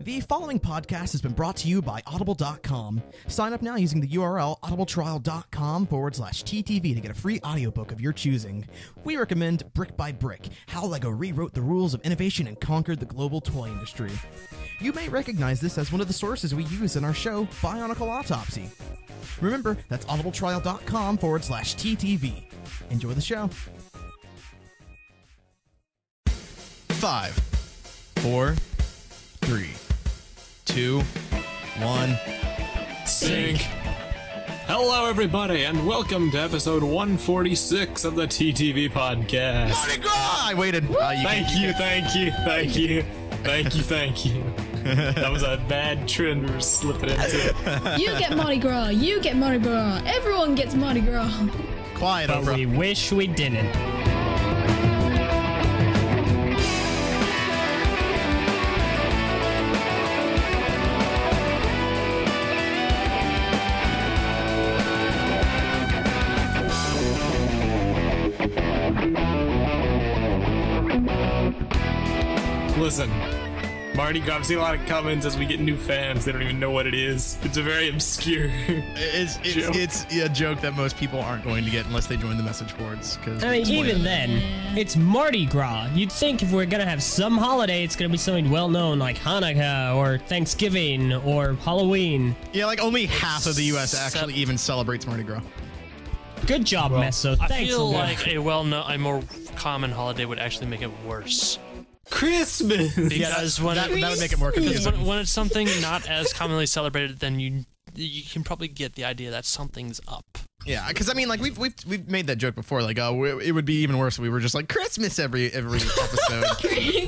The following podcast has been brought to you by Audible.com. Sign up now using the URL audibletrial.com forward slash TTV to get a free audiobook of your choosing. We recommend Brick by Brick How Lego Rewrote the Rules of Innovation and Conquered the Global Toy Industry. You may recognize this as one of the sources we use in our show, Bionicle Autopsy. Remember, that's audibletrial.com forward slash TTV. Enjoy the show. Five, four, three, two, one. Sync. Hello, everybody, and welcome to episode 146 of the TTV podcast. Mardi Gras! I waited. Uh, you Thank you, thank you, thank you, thank you, thank you. That was a bad trend we were slipping into. You get Mardi Gras. You get Mardi Gras. Everyone gets Mardi Gras. Quiet, But Oprah. we wish we didn't. Marty, I've seen a lot of comments as we get new fans. They don't even know what it is. It's a very obscure. It's it's, Joke. it's a joke that most people aren't going to get unless they join the message boards. Because I mean, even then, it's Mardi Gras. You'd think if we're gonna have some holiday, it's gonna be something well known like Hanukkah or Thanksgiving or Halloween. yeah, like only half of the U.S. actually even celebrates Mardi Gras. Good job, Meso. I Thanks. feel a lot. like a well-known, a more common holiday would actually make it worse. Christmas! Because when, That, it, that would make it more because confusing. when, when it's something not as commonly celebrated, then you you can probably get the idea that something's up. Yeah, because I mean, like we've we've we've made that joke before. Like, oh, it would be even worse if we were just like Christmas every every episode.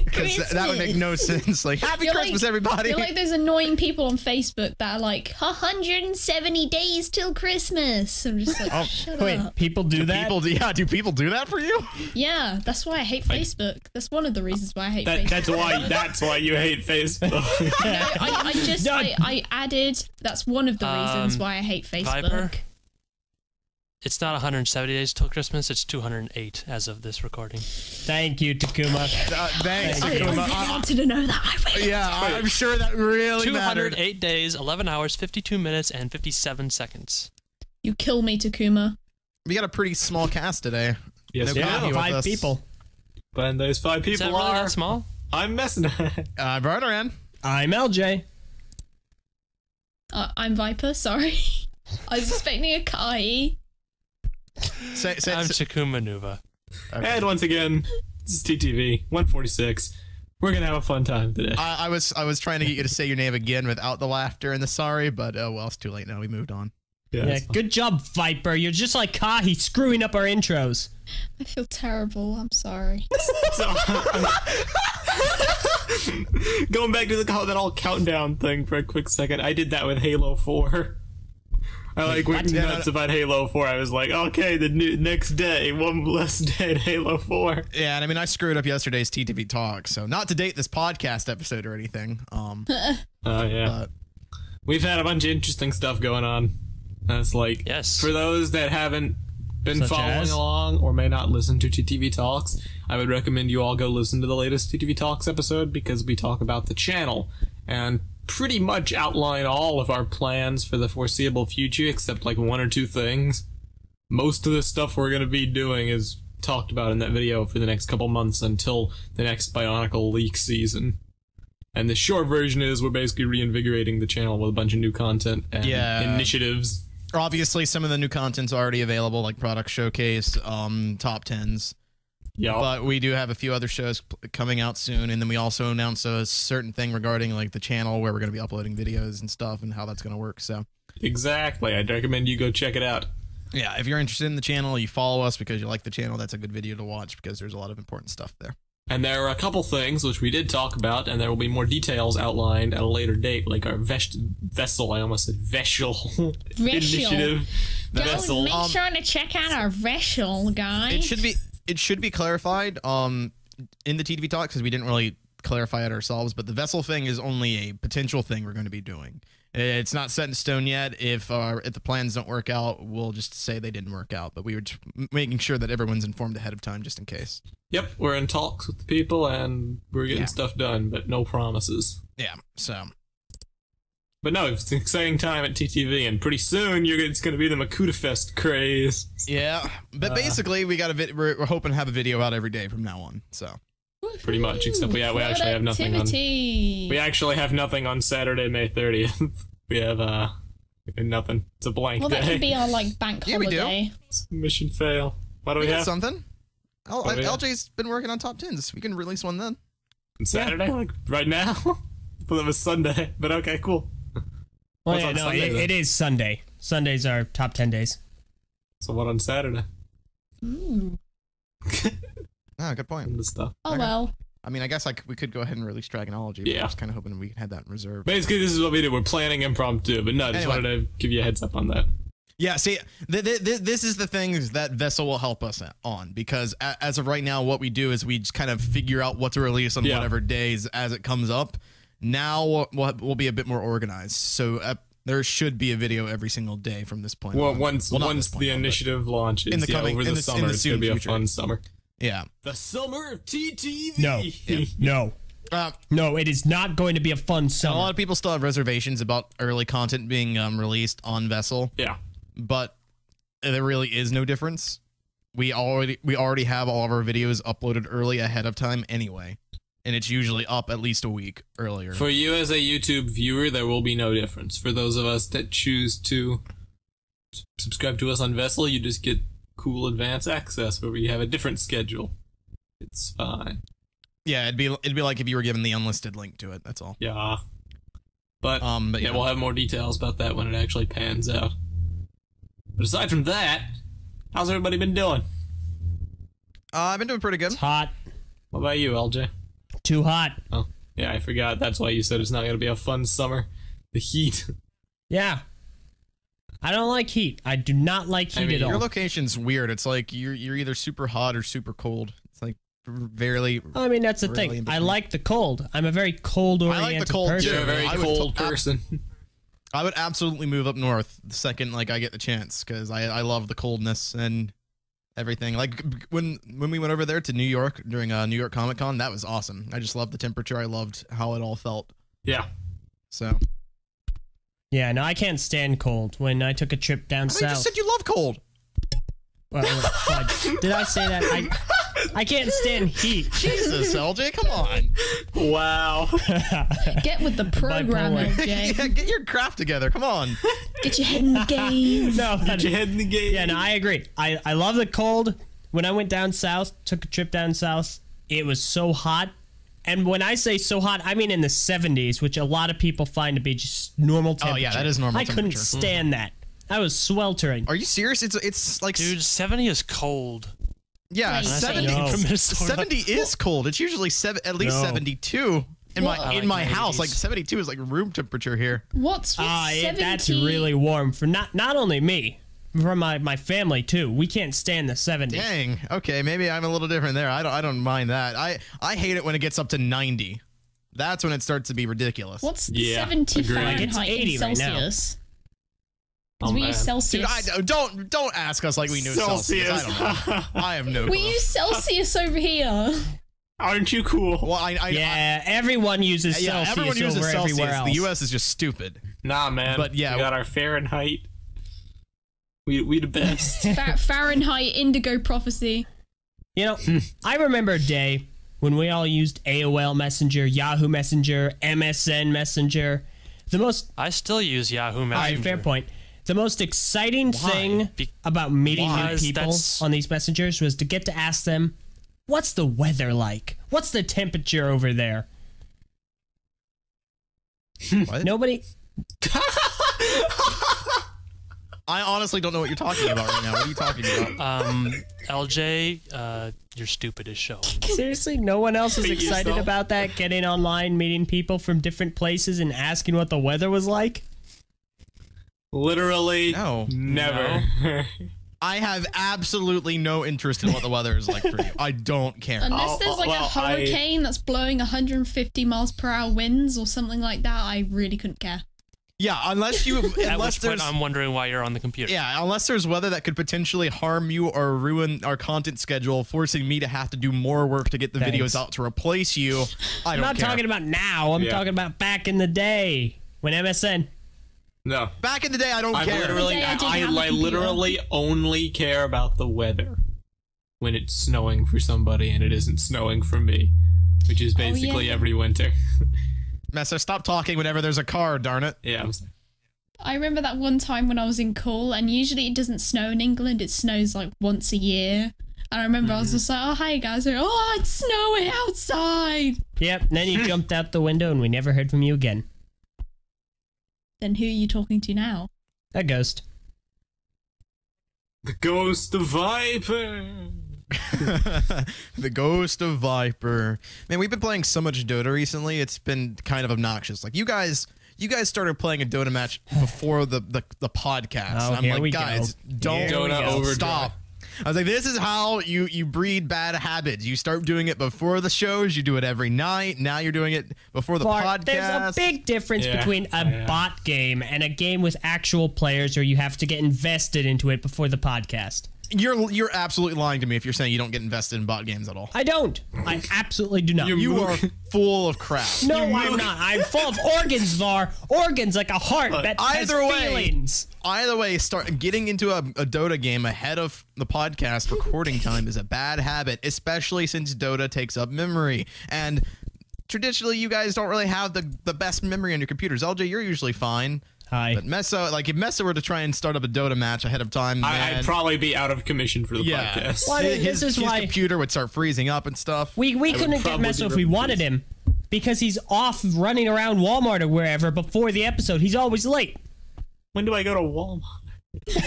Because that would make no sense. Like, Happy You're Christmas, like, everybody. You're like those annoying people on Facebook that are like 170 days till Christmas. I'm just like, shut Wait, up. people do, that? people, do, yeah, do people do that for you? Yeah, that's why I hate Facebook. That's one of the reasons why I hate That, Facebook. that's why. That's why you hate Facebook. No, I, I just No. I, I added. That's one of the reasons Um, why I hate Facebook. Viper? It's not 170 days till Christmas. It's 208 as of this recording. Thank you, Takuma. Uh, thanks. I, I really Uh, wanted to know that. I really yeah, I'm sure that really mattered. 208 days, 11 hours, 52 minutes, and 57 seconds. You kill me, Takuma. We got a pretty small cast today. yes, No we coffee Five people. And those five Is people that really are. that small? I'm messing. Uh, Barnaran. I'm LJ. Uh, I'm Viper. Sorry, I was expecting a Kai. Say, say, I'm say, Takuma Nuva. and once again, this is TTV 146. We're gonna have a fun time today. I, I was I was trying to get you to say your name again without the laughter and the sorry, but oh well, it's too late now. We moved on. Yeah, Yeah, good job, Viper. You're just like Kahi screwing up our intros. I feel terrible. I'm sorry. So- Going back to the that all countdown thing for a quick second, I did that with Halo 4. I like went Yeah, no, nuts no. about Halo 4. I was like, okay, the new, next day, one less day in Halo 4. Yeah, and I mean I screwed up yesterday's TTV talk, so not to date this podcast episode or anything. Um, Oh yeah, but we've had a bunch of interesting stuff going on. That's like, Yes. for those that haven't been Such following as? along or may not listen to TTV Talks, I would recommend you all go listen to the latest TTV Talks episode because we talk about the channel and pretty much outline all of our plans for the foreseeable future except like one or two things. Most of the stuff we're going to be doing is talked about in that video for the next couple months until the next Bionicle leak season. And the short version is we're basically reinvigorating the channel with a bunch of new content and Yeah. initiatives. obviously some of the new content's already available, like product showcase, um, top tens. Yeah, But we do have a few other shows coming out soon, and then we also announced a certain thing regarding like the channel where we're going to be uploading videos and stuff, and how that's going to work. So exactly. I'd recommend you go check it out. yeah, if you're interested in the channel, you follow us because you like the channel. That's a good video to watch because there's a lot of important stuff there. And there are a couple things which we did talk about, and there will be more details outlined at a later date, like our ves- vessel. I almost said vessel initiative. Go Vessel. make Um, sure to check out our vessel, guys. It should be it should be clarified um in the TTV talk because we didn't really clarify it ourselves. But the vessel thing is only a potential thing we're going to be doing. It's not set in stone yet. If uh, if the plans don't work out, we'll just say they didn't work out. But we were making sure that everyone's informed ahead of time just in case. Yep, we're in talks with the people, and we're getting Yeah. stuff done, but no promises. Yeah. So But no, it's an exciting time at TTV, and pretty soon you're it's going to be the Makuta Fest craze. yeah, but basically we got a vid- we're, we're hoping to have a video out every day from now on. So Pretty much, except we, we actually have nothing on. We actually have nothing on Saturday, May 30th. we have uh nothing. It's a blank Well, that could be our like bank Yeah, we do. holiday. Mission fail. What do we we have something. L- Oh, yeah. LJ's been working on top tens. We can release one then. on Saturday? Like right now? thought it was Sunday, but okay, cool. Well, What's yeah, no, Sunday, it, it is Sunday. Sundays are top 10 days. So what on Saturday? Ooh. Ah, good point. The stuff. Oh Okay. well. I mean, I guess like we could go ahead and release Dragonology. But Yeah. I was kind of hoping we had that in reserve. Basically, this is what we do. We're planning impromptu, but no, I just Anyway. wanted to give you a heads up on that. Yeah, see, th- th- th- this is the things that Vessel will help us on because a- as of right now, what we do is we just kind of figure out what to release on Yeah. whatever days as it comes up. Now we'll, we'll be a bit more organized, so uh, there should be a video every single day from this point. Well, on. once Well, once point the on, initiative launches, In the yeah, coming- over in the, the- in summer, the it's gonna soon be a fun summer. yeah, The summer of TTV. No. No. uh, No, it is not going to be a fun summer. a lot of people still have reservations about early content being um, released on Vessel, Yeah. but there really is no difference. We already we already have all of our videos uploaded early ahead of time anyway, and it's usually up at least a week earlier. For you as a YouTube viewer, there will be no difference. For those of us that choose to subscribe to us on Vessel, you just get cool advance access where we have a different schedule. It's fine. Yeah, it'd be it'd be like if you were given the unlisted link to it. That's all. Yeah. But, Um, but yeah, yeah, we'll have more details about that when it actually pans out. But aside from that, how's everybody been doing? uh, I've been doing pretty good. It's hot. What about you, LJ? Too hot. Oh, yeah, I forgot. That's why you said it's not going to be a fun summer. The heat. Yeah. I don't like heat. I do not like heat I mean, at Your location's weird. It's like you're you're either super hot or super cold. It's like very. I mean, that's the thing. I like the cold. I'm a very cold oriented. I like the cold, person. too. You're a very I would cold to- person. I would absolutely move up north the second like I get the chance because I I love the coldness and everything. Like when when we went over there to New York during uh, New York Comic Con, that was awesome. I just loved the temperature. I loved how it all felt. yeah. So Yeah, no, I can't stand cold. When I took a trip down I south. just said you love cold. Well, fudge. Did I say that? I, I can't stand heat. Jesus, LJ, come on. Wow. Get with the program, Bipolar. LJ. yeah, get your craft together. Come on. Get your head in the game. No, Get your head in the game. yeah, no, I agree. I, I love the cold. When I went down south, took a trip down south, it was so hot. And when I say so hot, I mean in the 70s, which a lot of people find to be just normal temperature. Oh, temperature. yeah, that is normal I couldn't temperature. stand that. I was sweltering. Are you serious? It's it's like Dude, 70 is cold. Yeah, Wait, seventy. No. From Minnesota. 70 is cold. It's usually seven, at least No. 72 in my Well- I in like my the house. Like 72 is like room temperature here. What's with Ah, it, 70? that's really warm for not not only me, for my, my family too. We can't stand the 70s. Dang. Okay, maybe I'm a little different there. I don't I don't mind that. I I hate it when it gets up to 90. That's when it starts to be ridiculous. What's Yeah, 70 agreed. Fahrenheit It's 80 in right now. Celsius? Oh, we man. use Celsius. Dude, I don't don't ask us like we knew Celsius. I don't know. I have no. we clue. use Celsius over here. Aren't you cool? Well, I, I Yeah, everyone uses I, yeah. Celsius Everyone uses over Celsius. everywhere else. The U.S. is just stupid. Nah, man. But yeah, we got our Fahrenheit. We we the best. Fa- Fahrenheit Indigo Prophecy. You know, I remember a day when we all used AOL Messenger, Yahoo Messenger, MSN Messenger. The most, I still use Yahoo Messenger. right, fair point. The most exciting thing Be- about meeting new people that's- on these messengers was to get to ask them, "What's the weather like? What's the temperature over there?" What? Nobody. I honestly don't know what you're talking about right now. What are you talking about? Um, LJ, uh, you're stupid is showing. Seriously, no one else is excited about that. Getting online, meeting people from different places, and asking what the weather was like. Literally, No. never. I have absolutely no interest in what the weather is like for you. I don't care. Unless there's like well, a I- hurricane that's blowing 150 miles per hour winds or something like that, I really couldn't care. Yeah, unless you At unless which there's point I'm wondering why you're on the computer. yeah, unless there's weather that could potentially harm you or ruin our content schedule, forcing me to have to do more work to get the Thanks. videos out to replace you. I I'm don't not care. talking about now. I'm Yeah. talking about back in the day when MSN. No. Back in the day, I don't I care. literally, I I, I, have a I computer. literally only care about the weather when it's snowing for somebody and it isn't snowing for me, which is oh, basically yeah. every winter. Messer, stop talking whenever there's a car. Darn it. yeah, I'm sorry. I remember that one time when I was in call, and usually it doesn't snow in England. It snows like once a year. And I remember I was mm-hmm. just like, "Oh, hi guys!" Like, oh, it's snowing outside. Yep. And then you jumped out the window and we never heard from you again. Then who are you talking to now? A ghost. The ghost of Viper. the ghost of Viper. Man, we've been playing so much Dota recently. It's been kind of obnoxious. Like you guys, you guys started playing a Dota match before the the, the podcast. Oh, And I'm here like, we go. guys, don't Here we go. stop. I was like, this is how you you breed bad habits. You start doing it before the shows. You do it every night. Now you're doing it before the Bart, podcast. there's a big difference Yeah, between a yeah. bot game and a game with actual players, where you have to get invested into it before the podcast. You're you're absolutely lying to me if you're saying you don't get invested in bot games at all. I don't. I absolutely do not. You are full of crap. no, I'm not. I'm full of organs, Var. Organs like a heart that has Either way, feelings. either way, start getting into a, a Dota game ahead of the podcast recording time is a bad habit, especially since Dota takes up memory. And traditionally, you guys don't really have the, the best memory on your computers. LJ, you're usually fine. Hi. But Meso, like if Meso were to try and start up a Dota match ahead of time, I, then I'd probably be out of commission for the yeah, podcast. Well, I mean, his, this is his why- computer would start freezing up and stuff. We we would couldn't get probably Meso if we wanted him because he's off running around Walmart or wherever before the episode. He's always late. When do I go to Walmart?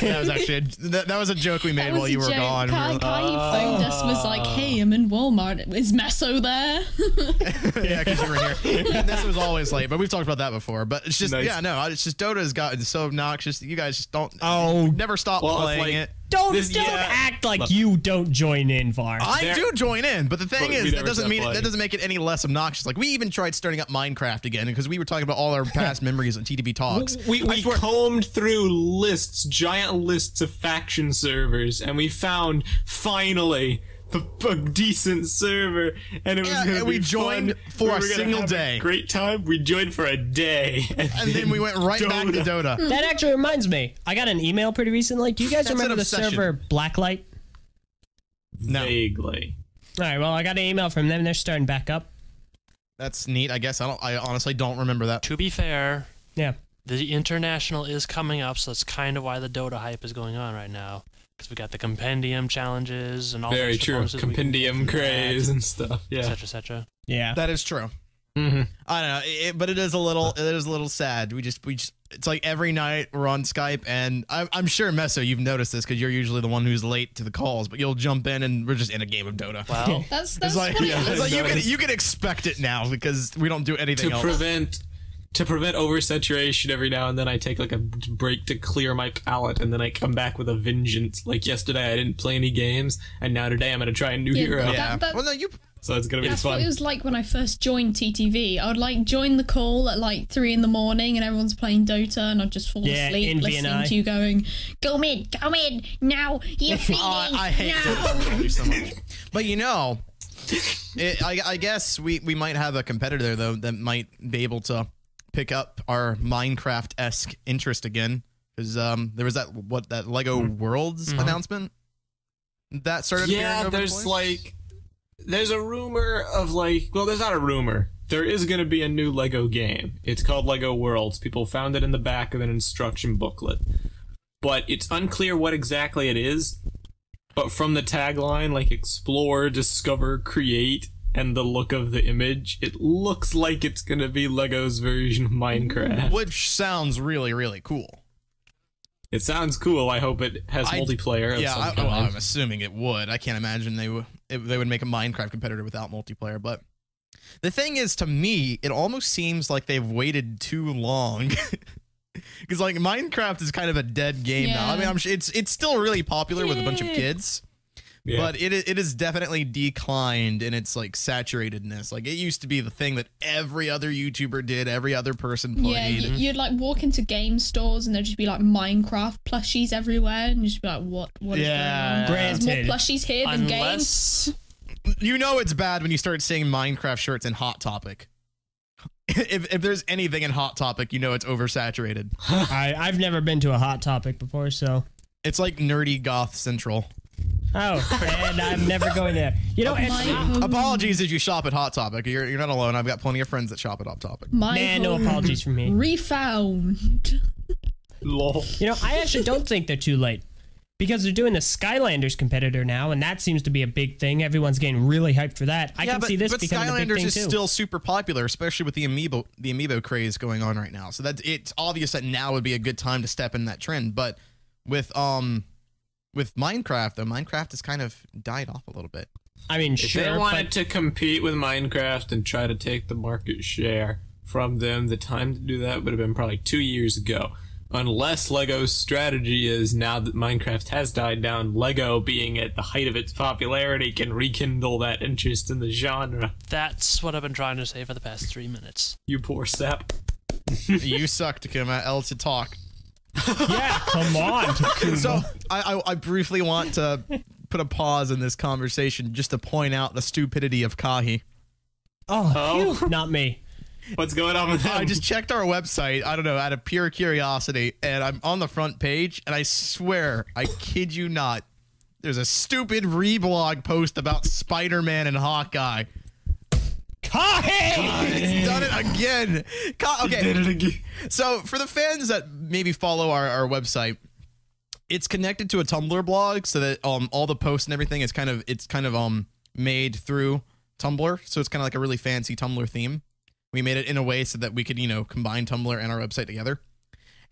That was actually a, that, that was a joke we made while you were joke. gone. We Kai, were- Kai phoned us was like, ah. "Hey, I'm in Walmart. Is Meso there?" yeah, because you were here. And this was always late, but we've talked about that before. But it's just, Nice. yeah, no, it's just Dota has gotten so obnoxious that you guys just don't. Oh. never stop Well, playing like- it. Don't This- don't yeah. act like Look. you don't join in, Var. I There- do join in, but the thing But is, that doesn't mean playing. that doesn't make it any less obnoxious. Like we even tried starting up Minecraft again because we were talking about all our past memories on TTV talks. We, I we swear- combed through lists, giant lists of faction servers, and we found finally the, a decent server, and it was Yeah, gonna and be we joined fun. for We a were gonna single have day. great time. We joined for a day, and, and then we went right back to Dota. Hmm. that actually reminds me. I got an email pretty recently. Do you guys That's remember the server Blacklight? No. Vaguely. All right. Well, I got an email from them. They're starting back up. That's neat. I guess I don't. I honestly don't remember that. To be fair, Yeah. the international is coming up, so that's kind of why the Dota hype is going on right now. Because we got the compendium challenges and all Very true. bonuses we can get Compendium from that, craze and stuff. et Yeah. cetera, et cetera. Yeah. That is true. hmm I don't know, it, but it is a little, it is a little sad. We just, we just, it's like every night we're on Skype, and I'm, I'm sure Meso, you've noticed this because you're usually the one who's late to the calls, but you'll jump in and we're just in a game of Dota. Well, That's that's It's like, what it it's like you can, you can expect it now because we don't do anything To else. prevent to prevent oversaturation every now and then I take like a break to clear my palate and then I come back with a vengeance. Like yesterday I didn't play any games and now today I'm gonna try a new Yeah, hero. that- yeah. that- well, no, you. So it's gonna be That's fun. what it was like when I first joined TTV. I would like join the call at like three in the morning and everyone's playing Dota and I'd just fall Yeah, asleep Envy listening and I. to you going, Go mid, go mid, now you're oh, feeding. Oh, I hate now. Dota so much. But you know, it, I, I guess we, we might have a competitor there though that might be able to pick up our Minecraft esque interest again because um there was that what that Lego Worlds announcement that started. yeah, over the there's like there's a rumor of like well there's not a rumor. There is gonna be a new Lego game. It's called Lego Worlds. People found it in the back of an instruction booklet. But it's unclear what exactly it is. But from the tagline, like explore, discover, create, and the look of the image, it looks like it's gonna be Lego's version of Minecraft. which sounds really really cool. It sounds cool. I hope it has I- multiplayer. Of Yeah, some I, oh, kind. well, I'm assuming it would. I can't imagine they would they would make a Minecraft competitor without multiplayer. But the thing is, to me, it almost seems like they've waited too long. Because like Minecraft is kind of a dead game now. I mean, I'm sure it's it's still really popular with a bunch of kids, Yeah. But it i- it is definitely declined in its like saturatedness. Like it used to be the thing that every other YouTuber did, every other person played. you, you'd like walk into game stores and there'd just be like Minecraft plushies everywhere, and you'd just be like, "What? What is Yeah. going on? There's more plushies here than games." You know it's bad when you start seeing Minecraft shirts in Hot Topic. if if there's anything in Hot Topic, you know it's oversaturated. I, I've never been to a hot topic before, so. It's like nerdy goth central. Oh, and I'm never going there. You know, and, My home, Apologies if you shop at Hot Topic. You're you're not alone. I've got plenty of friends that shop at Hot Topic. my nah, no home apologies from me. Refound. Lol. You know, I actually don't think they're too late because they're doing the Skylanders competitor now, and that seems to be a big thing. Everyone's getting really hyped for that. I can but, see this but becoming a big Skylanders thing is too. still super popular, especially with the amiibo the amiibo craze going on right now. So that it's obvious that now would be a good time to step in that trend. But with um with Minecraft, though, Minecraft has kind of died off a little bit. I mean, sure. If sure, they wanted but to compete with Minecraft and try to take the market share from them, the time to do that would have been probably two years ago. Unless Lego's strategy is now that Minecraft has died down, Lego, being at the height of its popularity, can rekindle that interest in the genre. that's what I've been trying to say for the past three minutes. You poor sap. you suck, Takuma. L to talk. yeah, come on. Takuma. So I, I I briefly want to put a pause in this conversation just to point out the stupidity of Kahi. oh, Oh. not me. What's going on with that? I just checked our website. I don't know, out of pure curiosity, and I'm on the front page, and I swear, I kid you not, there's a stupid reblog post about Spider-Man and Hawkeye. Kahi! It's done it again. Ka- okay, did it again. so for the fans that maybe follow our, our website, it's connected to a Tumblr blog, so that um all the posts and everything is kind of it's kind of um made through Tumblr, so it's kind of like a really fancy Tumblr theme. We made it in a way so that we could you know combine Tumblr and our website together.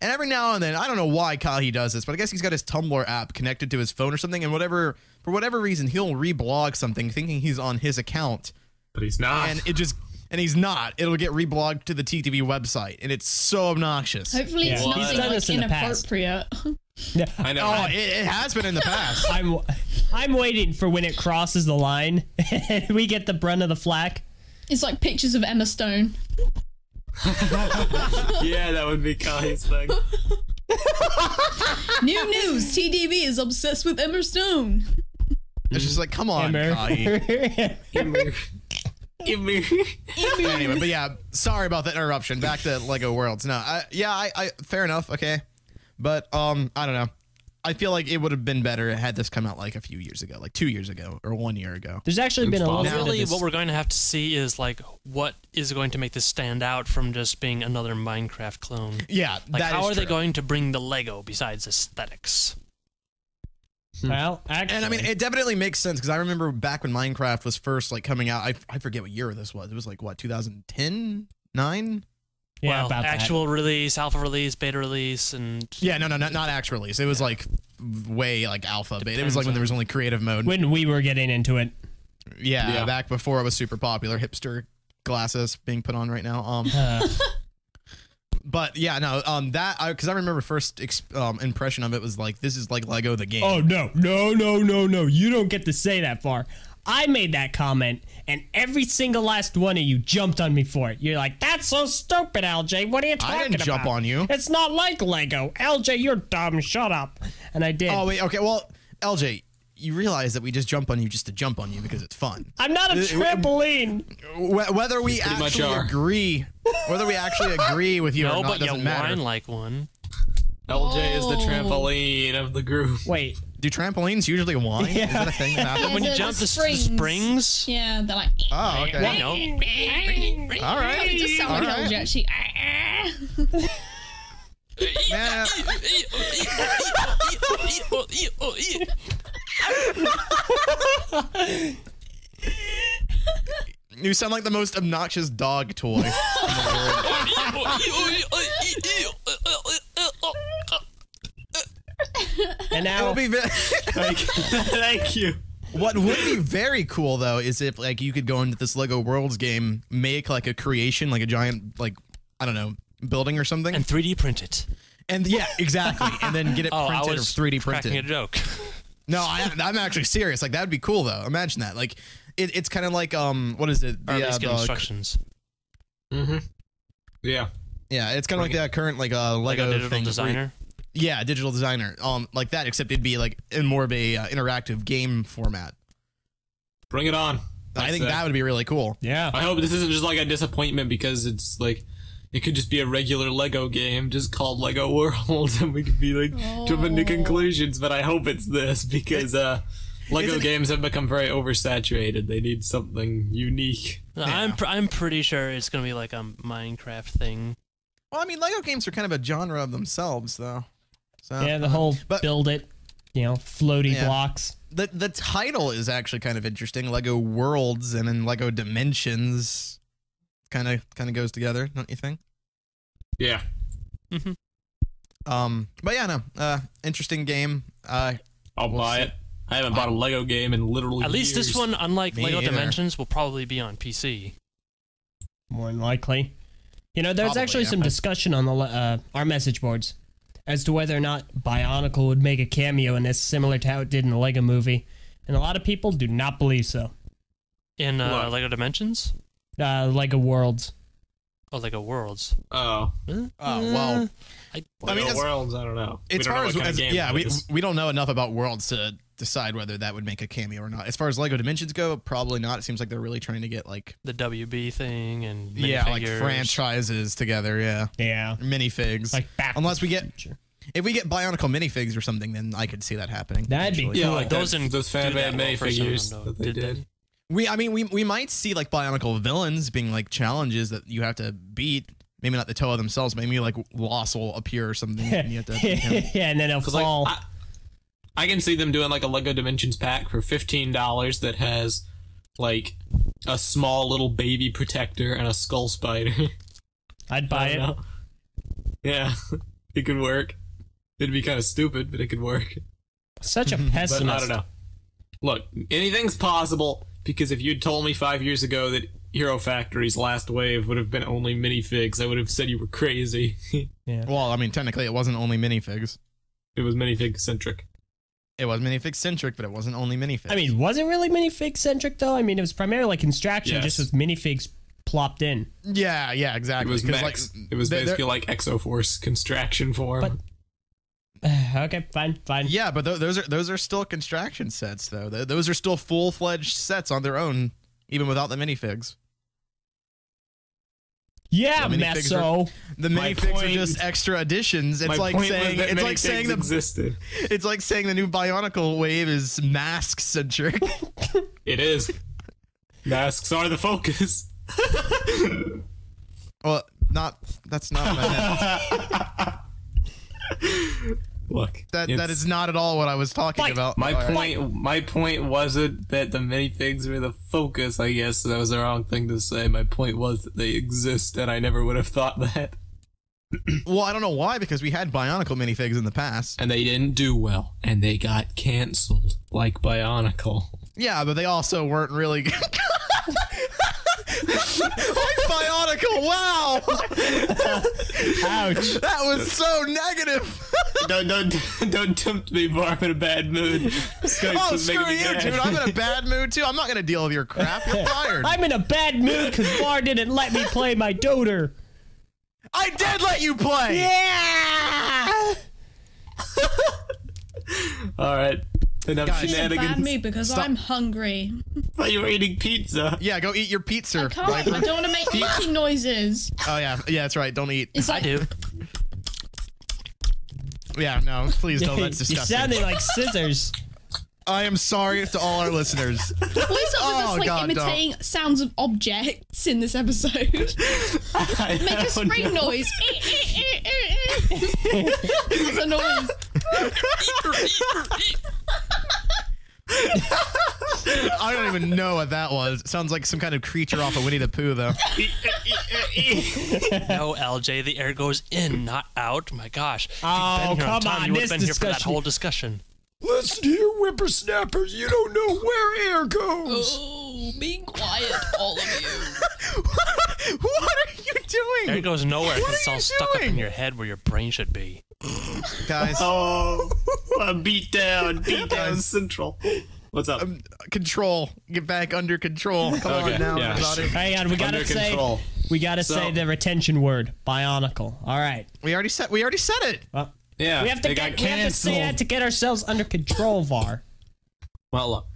And every now and then, I don't know why Kahi does this, but I guess he's got his Tumblr app connected to his phone or something, and whatever for whatever reason he'll reblog something thinking he's on his account, But he's not. and it just and he's not. It'll get reblogged to the TTV website, and it's so obnoxious. Hopefully, it's Yeah. nothing He's done like this in the past. inappropriate. I know. Oh, it, it has been in the past. I'm I'm waiting for when it crosses the line and we get the brunt of the flack. it's like pictures of Emma Stone. yeah, that would be Kai's thing. New news: TDB is obsessed with Emma Stone. It's just like, come on, Emmer. Kahi. Immer. Immer. anyway, but yeah, sorry about that interruption. Back to Lego Worlds. No, I, yeah, I, I, fair enough. Okay, but um, I don't know. I feel like it would have been better had this come out like a few years ago, like two years ago or one year ago. There's actually been a little Now- of Really, what we're going to have to see is like what is going to make this stand out from just being another Minecraft clone. Yeah, Like, that how is are they going to bring the Lego besides aesthetics? Well, actually, And I mean, it definitely makes sense because I remember back when Minecraft was first like coming out. I, I forget what year this was. It was like what 2010, nine. yeah, well, about that. actual release, alpha release, beta release, and Yeah, no, no, not not actual release. It was like way like alpha beta. It was like when there was only creative mode. when we were getting into it. yeah, Yeah. back before it was super popular. Hipster glasses being put on right now. Um. Uh, But yeah, no, um, that because I, remember first ex- um, impression of it was like this is like Lego the game. oh no, no, no, no, no! You don't get to say that far. I made that comment, and every single last one of you jumped on me for it. You're like, "That's so stupid, LJ. What are you talking about?" I about?" didn't jump on you. It's not like Lego, LJ. You're dumb. Shut up. And I did. Oh wait, okay. Well, LJ, you realize that we just jump on you just to jump on you because it's fun. I'm not a Uh, trampoline. Whether we pretty much actually agree, whether we actually agree with you no, or not but you doesn't matter. whine like one. LJ is the Oh. trampoline of the group. Wait, Do trampolines usually whine? Is that a thing that happens? When you jump the the, springs. springs. springs Yeah, they're like. Oh, okay. you know, All right. It does sound like All right. LJ actually. Man, you sound like the most obnoxious dog toy. in the world. and It now would be ve- Thank you. What would be very cool though is if like you could go into this Lego Worlds game, make like a creation, like a giant like I don't know building or something, and 3D print it. and yeah, exactly, and then get it Oh, I printed or was 3D cracking printed. a joke. No, I, I'm actually serious. Like that would be cool though. Imagine that. Like it, it's kind of like um, what is it? Or at The, uh, get the- instructions. Mm-hmm. Yeah. yeah, it's kind of like that current like uh Like Lego a digital thing. where you- designer. Yeah, digital designer. Um, like that, except it'd be like in more of a uh, interactive game format. Bring it on. I think it. that would be really cool. Yeah. I hope this isn't just like a disappointment because it's like it could just be a regular Lego game just called Lego Worlds and we could be like jumping to Oh. conclusions, but I hope it's this because uh Lego it- games have become very oversaturated. They need something unique. I'm pr- I'm pretty sure it's gonna be like a Minecraft thing. Well, I mean, Lego games are kind of a genre of themselves, though. So Yeah, the whole But- build it, you know, floaty Yeah. blocks. the the title is actually kind of interesting. Lego Worlds and then Lego Dimensions, kind of kind of goes together, don't you think? Yeah. Mm-hmm. Um, but yeah, no, uh, interesting game. Uh, I'll We'll buy see. it. I haven't bought a Lego game in literally At least this one, unlike Me Lego either. Dimensions, will probably be on PC. more than likely. You know, there's Probably, actually yeah. some discussion on the uh, our message boards as to whether or not Bionicle would make a cameo in this, similar to how it did in the Lego Movie, and a lot of people do not believe so. In uh, Lego Dimensions? Uh, Lego Worlds. Oh, Lego Worlds. Oh. oh well, I, I mean, as- Worlds, I don't know. We as don't know far what as, kind of as- game yeah, we is. we don't know enough about Worlds to decide whether that would make a cameo or not. As far as Lego Dimensions go, probably not. It seems like they're really trying to get like the WB thing and yeah, like franchises together. Yeah, Yeah. minifigs. Like back Unless we get- Future. if we get Bionicle minifigs or something, then I could see that happening. That'd be eventually. yeah, like Those those those fan do that made well for figures that they did did. they? We, I mean, we we might see like Bionicle villains being like challenges that you have to beat. Maybe not the Toa themselves. Maybe like Loss will appear or something. and you have to beat him. yeah, and then it'll 'Cause, like, fall. I, I can see them doing like a Lego Dimensions pack for fifteen dollars that has like a small little baby protector and a skull spider. I'd buy it. know. Yeah, it could work. It'd be kind of stupid, but it could work. Such a But pessimist. I don't know. Look, anything's possible because if you'd told me five years ago that Hero Factory's last wave would have been only minifigs, I would have said you were crazy. Well, I mean, technically, it wasn't only minifigs. it was minifig centric. It was minifig centric, but it wasn't only minifigs. I mean, was it really minifig centric though? I mean, it was primarily like construction, Yes. just with minifigs plopped in. yeah, yeah, It exactly. was 'Cause, Max. like, it was basically like Exo Force construction form. But- okay, fine, fine. Yeah, but th- those are those are still construction sets, though. Th- those are still full fledged sets on their own, even without the minifigs. Yeah, The minifigs Meso. The My minifigs are just extra additions. It's like saying it's like saying the existed. it's like saying the new Bionicle wave is mask centric. It is. Masks are the focus. well, not that's not what I meant. Look, That that it's- is not at all what I was talking Fight. about. My All right. point. My point wasn't that the minifigs were the focus. I guess that was the wrong thing to say. My point was that they exist, and I never would have thought that. Well, I don't know why because we had Bionicle minifigs in the past. And they didn't do well, and they got canceled, like Bionicle. Yeah, but they also weren't really good. like Bionicle, wow! Ouch. That was so negative. don't don't don't tempt me, Var. I'm in a bad mood. Skype's oh, screw you, mad. dude. I'm in a bad mood too. I'm not gonna deal with your crap. You're fired. I'm in a bad mood because Var didn't let me play my Dota. I did let you play. Yeah. All right. Enough Guys. I'm in shenanigans. mood because Stop. I'm hungry. thought you were eating pizza. Yeah, go eat your pizza. I can't. I don't want to make eating noises. Oh yeah, yeah, that's right. Don't eat. It's I do. Yeah, no, please don't. That's disgusting. you disgusting. sounded like scissors. I am sorry to all our listeners. please stop with Oh, us like God, don't. imitating sounds of objects in this episode. Make a spring know. noise. Eh, eh, eh, it's a noise. I don't even know what that was. It sounds like some kind of creature off of Winnie the Pooh, though. No, LJ, the air goes in, not out. My gosh. If Oh, been here come time, on, You would have been here for that whole discussion. Listen here, whippersnappers. You don't know where air goes. Oh, be quiet, all of you. what are you doing? Air goes nowhere because it's all you stuck up in your head where your brain should be. Guys, Oh, beat down, beat down Central. What's up? Um, control. Get back under control. Come Okay, on now, yeah. everybody. Hang on, we gotta Under say control. we gotta So- say the retention word, bionicle. All right. We already said. We already said it. Well, Yeah, we have to get, we have to say canceled. that to get ourselves under control, Var. Well, look.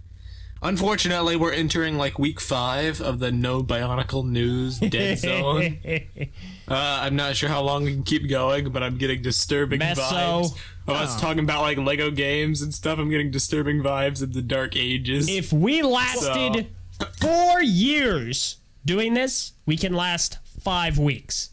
Unfortunately, we're entering like week five of the no Bionicle news dead zone. Uh, I'm not sure how long we can keep going, but I'm getting disturbing Meso. vibes of us talking about like Lego games and stuff. I'm getting disturbing vibes of the Dark Ages. if we lasted four years doing this, we can last five weeks.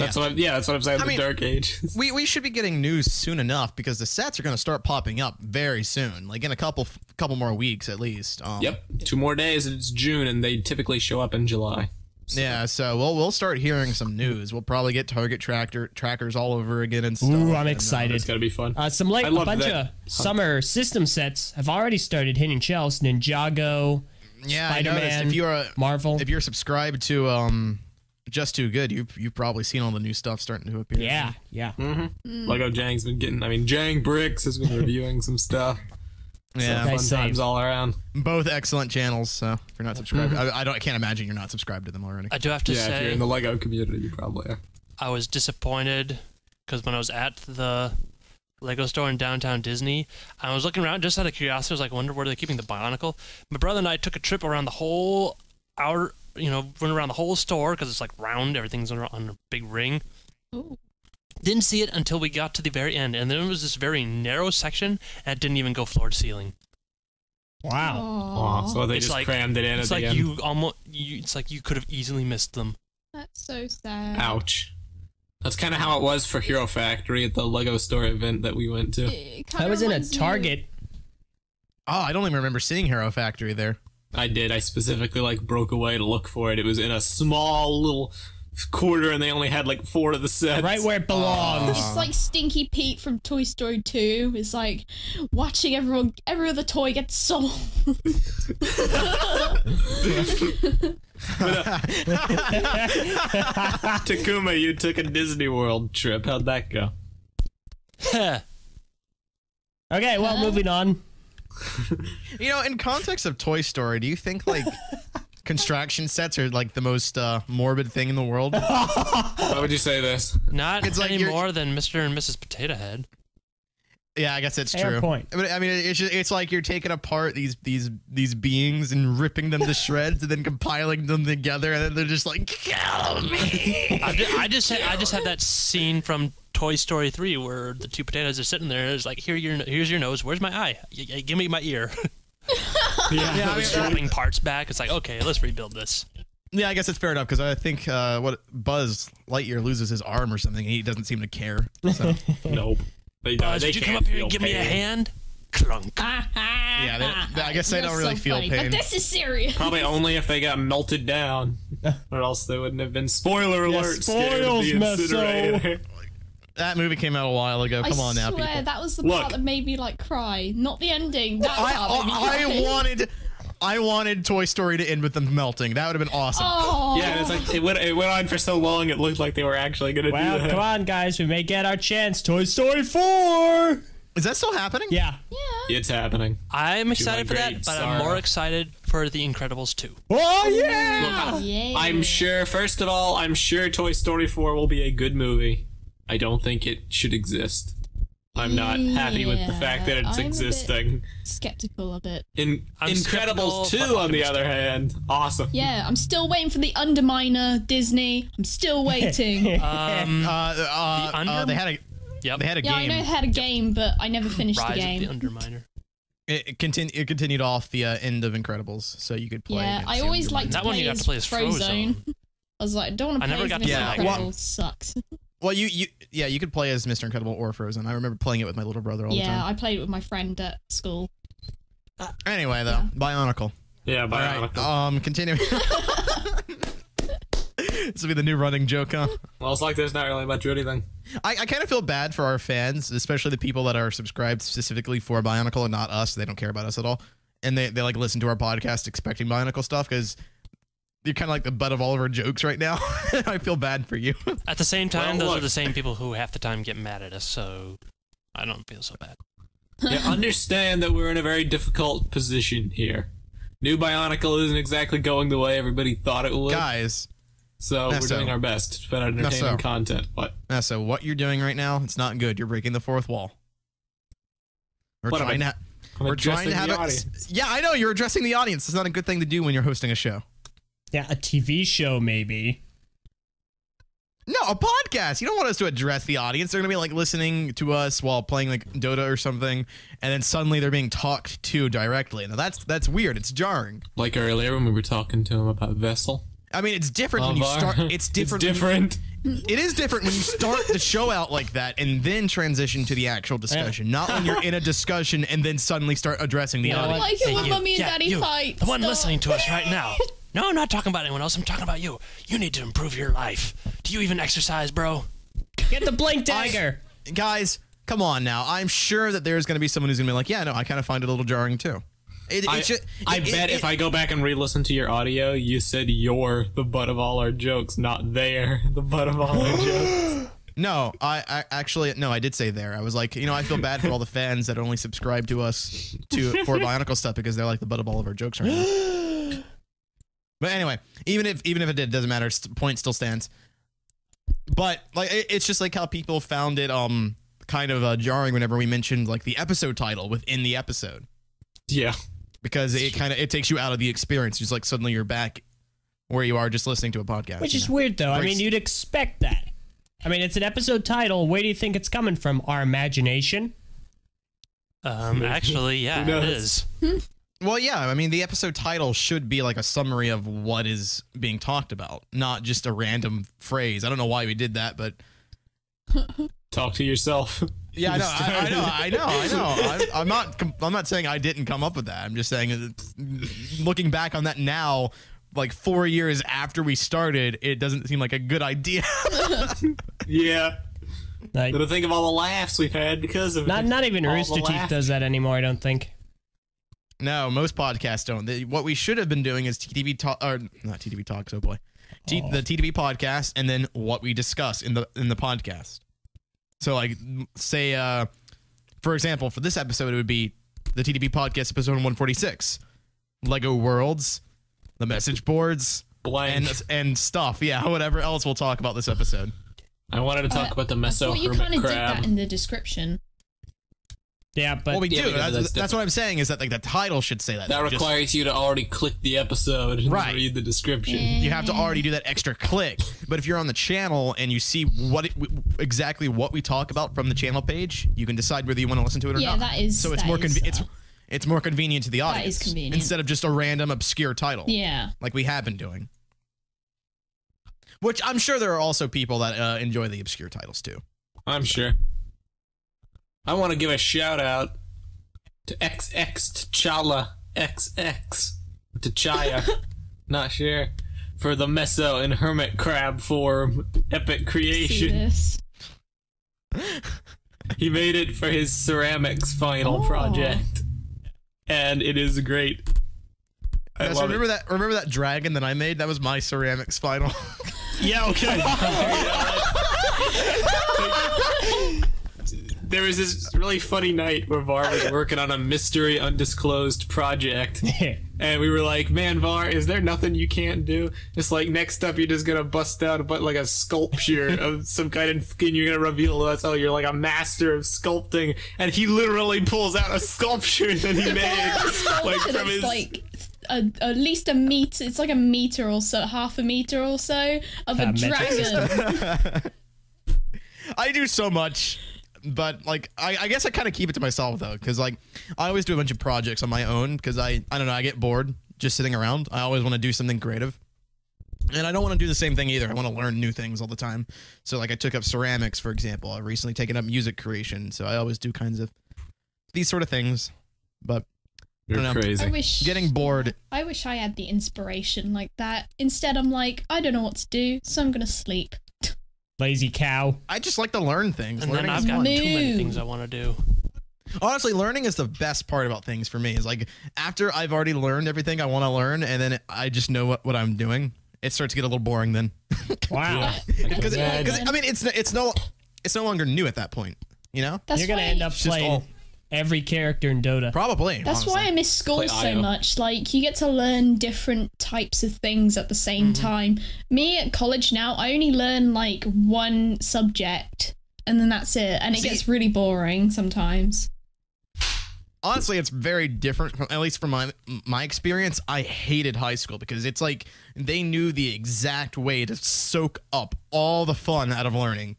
That's what I'm, yeah, that's what I'm saying. I the mean- Dark Ages. We, we should be getting news soon enough because the sets are going to start popping up very soon, like in a couple couple more weeks at least. Um, yep, two more days and it's June, and they typically show up in July. Yeah, so we'll we'll start hearing some news. We'll probably get target tractor trackers all over again and stuff. Ooh, I'm uh, excited. It's gonna be fun. Uh, some like a bunch that. of summer system sets have already started hitting shelves. Ninjago, yeah, I noticed Spider-Man, if you're a, Marvel. if you're subscribed to um Just2good, you you've probably seen all the new stuff starting to appear. Yeah, yeah. Lego Jang's been getting. I mean, JangBricks has been reviewing some stuff. yeah. Fun Nice times all around. Both excellent channels. So if you're not subscribed, Mm-hmm. I, I don't, I can't imagine you're not subscribed to them already. I do have to yeah, if you're in the Lego community, you probably are. I was disappointed because when I was at the Lego store in downtown Disney, I was looking around just out of curiosity. I was like, I wonder where they're keeping the Bionicle. My brother and I took a trip around the whole outer, you know, went around the whole store because it's like round, everything's on a, on a big ring. Ooh. Didn't see it until we got to the very end, and then it was this very narrow section, and it didn't even go floor to ceiling. Wow. Aw, so they It's just like- crammed it in It's at like the end. you almost, you, it's like you could have easily missed them. that's so sad. Ouch. That's kind of how it was for Hero Factory at the Lego store event that we went to. I was in a reminds me of- Target. Oh, I don't even remember seeing Hero Factory there. I did. I specifically like broke away to look for it. It was in a small little quarter, and they only had like four of the sets. Right where it belongs. It's like Stinky Pete from Toy Story 2. It's like watching everyone, every other toy get sold. Takuma, you took a Disney World trip. How'd that go? okay, well, moving on. You know, in context of Toy Story, do you think like construction sets are like the most uh, morbid thing in the world? Why would you say this? Not It's like any you're- more than Mr. and Mrs. Potato Head. Yeah, I guess it's Fair true. point. But I mean, it's just, it's like you're taking apart these these these beings and ripping them to shreds, and then compiling them together, and then they're just like, kill me. I just, I just had, I just had that scene from Toy Story 3 where the two potatoes are sitting there. It's like, here your here's your nose. Where's my eye? Y- y- give me my ear. Yeah, Yeah, I mean, Dropping parts back. It's like, okay, let's rebuild this. yeah, I guess it's fair enough because I think uh, what Buzz Lightyear loses his arm or something, and he doesn't seem to care. So nope. They, Buzz, they would you come up here and give me a hand? Clunk. yeah, they, I guess they don't really so feel funny, pain. But this is serious. Probably only if they got melted down, or else they wouldn't have been. Spoiler alert! scared of the spoils, Meso. Incinerator. That movie came out a while ago. Come I on now, swear people. that was the Look. part that made me like cry, not the ending. That I, part I. I wanted I wanted Toy Story to end with them melting. That would have been awesome. Oh, Yeah, it's like it went, it went on for so long. It looked like they were actually gonna Well, do that. come on, guys. We may get our chance. Toy Story 4. Is that still happening? Yeah. yeah. It's happening. I'm excited for that, but sorrow. I'm more excited for The Incredibles 2. Oh, yeah. Yeah. I'm sure. First of all, I'm sure Toy Story 4 will be a good movie. I don't think it should exist. I'm not happy with the fact that it's I'm a bit- existing. skeptical of it. In I'm Incredibles skeptical, 2, but on the other hand, awesome. Yeah, I'm still waiting for the Underminer Disney. I'm still waiting. Um, Uh, uh, The uh, they had a yep. they had a yeah, I game. know it had a game, but I never finished Rise the game. of the Underminer. it, it, continu- it continued off the uh, end of Incredibles, so you could play. yeah, against I the always Underminer. liked to That one play you got to play as Frozone. Frozone. I was like, I don't want I to play never as got to Mr. play that. Incredible. Sucks. Well, you, you yeah, you could play as Mr. Incredible or Frozone. I remember playing it with my little brother all the time. Yeah, time. I played it with my friend at school. Anyway, though, Bionicle. Yeah, All right, Bionicle. um, continuing. this will be the new running joke, huh? Well, it's like there's not really much or anything. I, I kind of feel bad for our fans, especially the people that are subscribed specifically for Bionicle and not us. They don't care about us at all, and they they like listen to our podcast expecting Bionicle stuff because you're kind of like the butt of all of our jokes right now. I feel bad for you. At the same time, Well, those look. are the same people who half the time get mad at us, so I don't feel so bad. Yeah, understand that we're in a very difficult position here. New Bionicle isn't exactly going the way everybody thought it would. Guys, so That's we're so. doing our best to put out entertaining so. content. But uh, so what you're doing right now, it's not good. You're breaking the fourth wall. We're What am trying I- to. I'm we're trying to have the a. Yeah, I know you're addressing the audience. It's not a good thing to do when you're hosting a show. Yeah, a TV show maybe. No, a podcast. You don't want us to address the audience. They're gonna be like listening to us while playing like Dota or something, and then suddenly they're being talked to directly. Now that's that's weird. It's jarring. Like earlier when we were talking to him about Vessel. I mean, it's different when you start. It's different. when you- different. It is different when you start the show out like that and then transition to the actual discussion. Not when you're in a discussion and then suddenly start addressing the know audience. Like it Hey, when you. mummy and Yeah, daddy you. fight. The one Stop. listening to us right now. No, I'm not talking about anyone else. I'm talking about you. You need to improve your life. Do you even exercise, bro? Get the blink dagger. Guys, come on now. I'm sure that there's going to be someone who's going to be like, yeah, no, I kind of find it a little jarring too. It, I, it's ju- I it- bet it- if I go back and re-listen to your audio, you said you're the butt of all our jokes, not they're the butt of all our jokes. No, I, I actually no, I did say there. I was like, you know, I feel bad for all the fans that only subscribe to us to for Bionicle stuff because they're like the butt of all of our jokes right now. But anyway, even if even if it did, doesn't matter. St- point still stands. But like, it, it's just like how people found it um kind of uh, jarring whenever we mentioned like the episode title within the episode Yeah. because it kind of it takes you out of the experience. Just like suddenly you're back where you are just listening to a podcast. Which is know? weird though. I Breaks- mean, you'd expect that. I mean, it's an episode title. Where do you think it's coming from? Our imagination? Um, actually, yeah, Who it knows? is. Well, yeah. I mean, the episode title should be like a summary of what is being talked about, not just a random phrase. I don't know why we did that, but Talk to yourself. yeah, I know, I, I know, I know, I know. I'm, I'm not, I'm not saying I didn't come up with that. I'm just saying, looking back on that now, like four years after we started, it doesn't seem like a good idea. yeah. Like, But to think of all the laughs we've had because of not it. not even All Rooster Teeth laughter. does that anymore. I don't think. No, most podcasts don't. They, what we should have been doing is TTV talk, or not TTV talks. Oh boy, T- the TTV podcast, and then what we discuss in the in the podcast. So, like, say, uh, for example, for this episode, it would be the TTV podcast episode 146, Lego Worlds, the message boards, Blank. and and stuff. Yeah, whatever else we'll talk about this episode. I wanted to talk Uh, about the I meso thought you kind of did that in the description. Yeah, but Well, we Yeah, do. that's, that's that's what I'm saying. Is that like the title should say that. that Just- requires you to already click the episode and Right. read the description. you have to already do that extra click. But if you're on the channel and you see what it, exactly what we talk about from the channel page, you can decide whether you want to listen to it or Yeah, not. Yeah, that is- so it's more is, conve- it's uh, it's more convenient to the is audience convenient. instead of just a random obscure title Yeah. like we have been doing. Which I'm sure there are also people that uh, enjoy the obscure titles too. I'm sure. I want to give a shout out to XX T'Challa XX T'Chaya. Not sure. For the meso and hermit crab form epic creation. He made it for his ceramics final Oh. project. And it is great. I Guys, love remember it. that? Remember that dragon that I made? That was my ceramics final. Yeah, okay. there was this really funny night where Var was working on a mystery undisclosed project. And we were like, man, Var, is there nothing you can't do? It's like, next up, you're just gonna bust out but like a sculpture of some kind of skin. You're gonna reveal to us, oh, you're like a master of sculpting. And he literally pulls out a sculpture that he made. like from his. like a, at least a meter. It's like a meter or so, half a meter or so of a dragon. I do so much, but like I, I guess I kind of keep it to myself though, because like I always do a bunch of projects on my own because I I don't know I get bored just sitting around. I always want to do something creative, and I don't want to do the same thing either. I want to learn new things all the time. So like I took up ceramics for example. I've recently taken up music creation, so I always do kinds of these sort of things. But You're don't know. I crazy. wish getting bored, I wish I had the inspiration like that. Instead, I'm like, I don't know what to do, so I'm gonna sleep. Lazy cow. I just like to learn things. And then Learning I've got fun. too many things I want to do. Honestly, learning is the best part about things for me. Is like after I've already learned everything I want to learn, and then I just know what, what I'm doing. It starts to get a little boring then, Wow. because Yeah, I mean it's it's no it's no longer new at that point. You know, That's You're gonna why- end up It's just playing. All- every character in Dota. Probably. That's honestly. why I miss school Play so IO. much. Like you get to learn different types of things at the same Mm-hmm. time. Me at college now, I only learn like one subject and then that's it. And it See- gets really boring sometimes. honestly it's very different from, at least from my my experience i hated high school because it's like they knew the exact way to soak up all the fun out of learning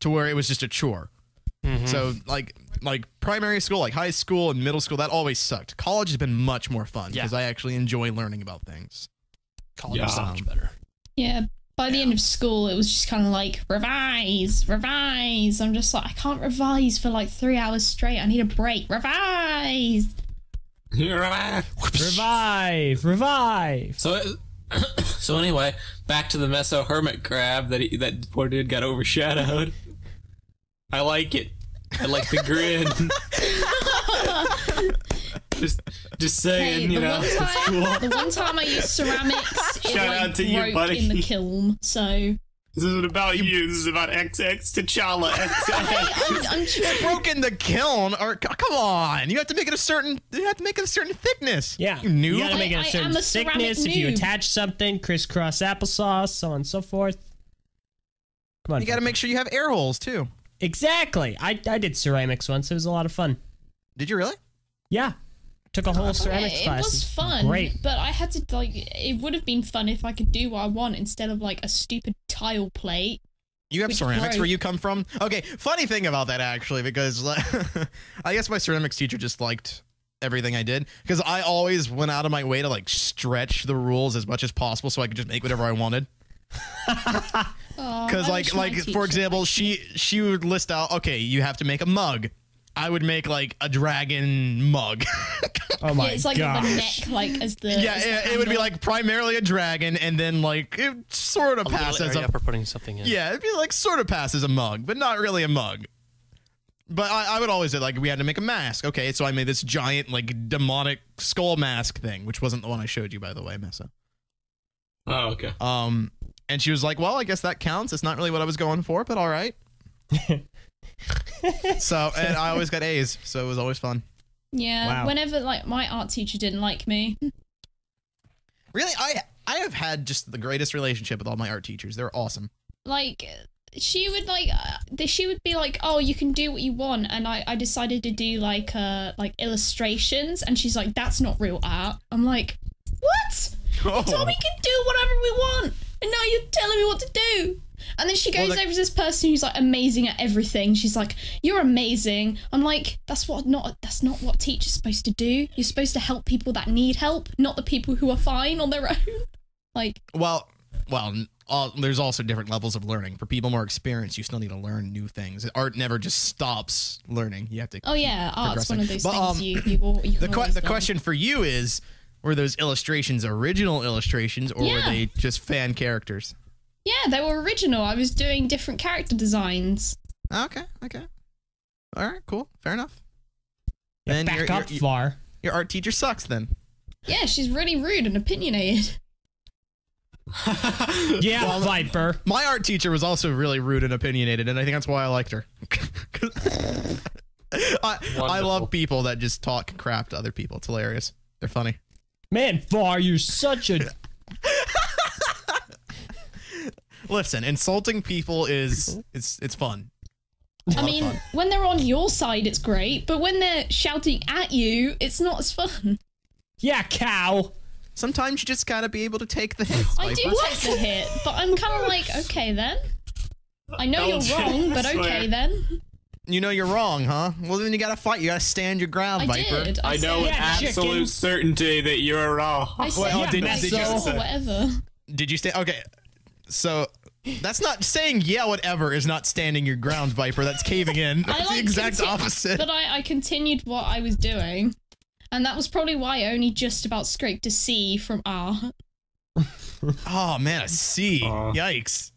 to where it was just a chore so like like primary school like high school and middle school that always sucked college has been much more fun Yeah. because i actually enjoy learning about things College is so much better. Yeah. By the end of school, it was just kind of like revise, revise. I'm just like, I can't revise for like three hours straight. I need a break. Revise. Revive, revive. So, so anyway, back to the Meso Hermit Crab that he, that poor dude got overshadowed. I like it. I like the grin. just, just saying, Hey, you know, one it's cool. the one time I used ceramics, it Shout like out to you, broke buddy. in the kiln. So This isn't about you. This is about XX T'Challa. XX. I'm, I'm tr- broken the kiln or come on you have to make it a certain you have to make it a certain thickness Yeah, you noob. gotta make it I- a I certain am a ceramic thickness. If you attach something, crisscross applesauce, so on and so forth. Come on, you got to make sure you have air holes too exactly. I I did ceramics once. It was a lot of fun. did you really Yeah, took a whole ceramics it class. was fun, Great. but I had to like. It would have been fun if I could do what I want instead of like a stupid tile plate. You have ceramics broke. where you come from? Okay, funny thing about that actually, because I guess my ceramics teacher just liked everything I did because I always went out of my way to like stretch the rules as much as possible so I could just make whatever I wanted. Oh, Because I like like for example, she she would list out okay, you have to make a mug. I would make like a dragon mug. Oh my Yeah, it's like gosh. the neck, like as the yeah, as the it, it would be like primarily a dragon, and then like it sort of A little pass as a for putting something in. Yeah, it'd be like sort of pass as a mug, but not really a mug. But I, I would always say like we had to make a mask. Okay, so I made this giant like demonic skull mask thing, which wasn't the one I showed you by the way, Messa. oh, okay. Um, and she was like, "Well, I guess that counts. It's not really what I was going for, but all right." so, and I always got A's, so it was always fun. Yeah, Wow. whenever like my art teacher didn't like me. Really, I I have had just the greatest relationship with all my art teachers. They're awesome. Like she would like uh, she would be like, "Oh, you can do what you want," and I I decided to do like uh like illustrations, and she's like, "That's not real art." I'm like, "What? Oh. So we can do whatever we want, and now you're telling me what to do." And then she goes Well, the- over to this person who's like amazing at everything. She's like, "You're amazing." I'm like, "That's what not that's not what teachers supposed to do. You're supposed to help people that need help, not the people who are fine on their own." Like, Well, well, all, there's also different levels of learning. For people more experienced, you still need to learn new things. Art never just stops learning. You have to. oh yeah, art's one of those But, things um, you you, you the the question for you is: Were those illustrations original illustrations, or were they just fan characters? Yeah, they were original. I was doing different character designs. Okay, okay, all right, cool, fair enough. Yeah, Then back your- up your- far. Your art teacher sucks. Then Yeah, she's really rude and opinionated. Yeah, Viper. my art teacher was also really rude and opinionated, and I think that's why I liked her. I, I love people that just talk crap to other people. It's hilarious. They're funny. Man, Var, you're such a. Listen, insulting people is it's it's fun. I mean, when they're on your side, it's great, but when they're shouting at you, it's not as fun. Yeah, cow. Sometimes you just gotta be able to take the hit. I do Viper. take the hit, but I'm kind of like, okay then. I know you're wrong, but okay then. You know you're wrong, huh? Well, then you gotta fight. You gotta stand your ground, I Viper. did. I know with Yeah, absolute chicken. certainty that you're wrong. I said, Well, yeah, did- best did you- or whatever. Did you stay? Okay, so that's not saying yeah, whatever is not standing your ground, Viper. That's caving in. I That's like the exact conti- opposite. But I, I continued what I was doing. And that was probably why I only just about scraped a C from R. Oh man, a C. Aw. Yikes.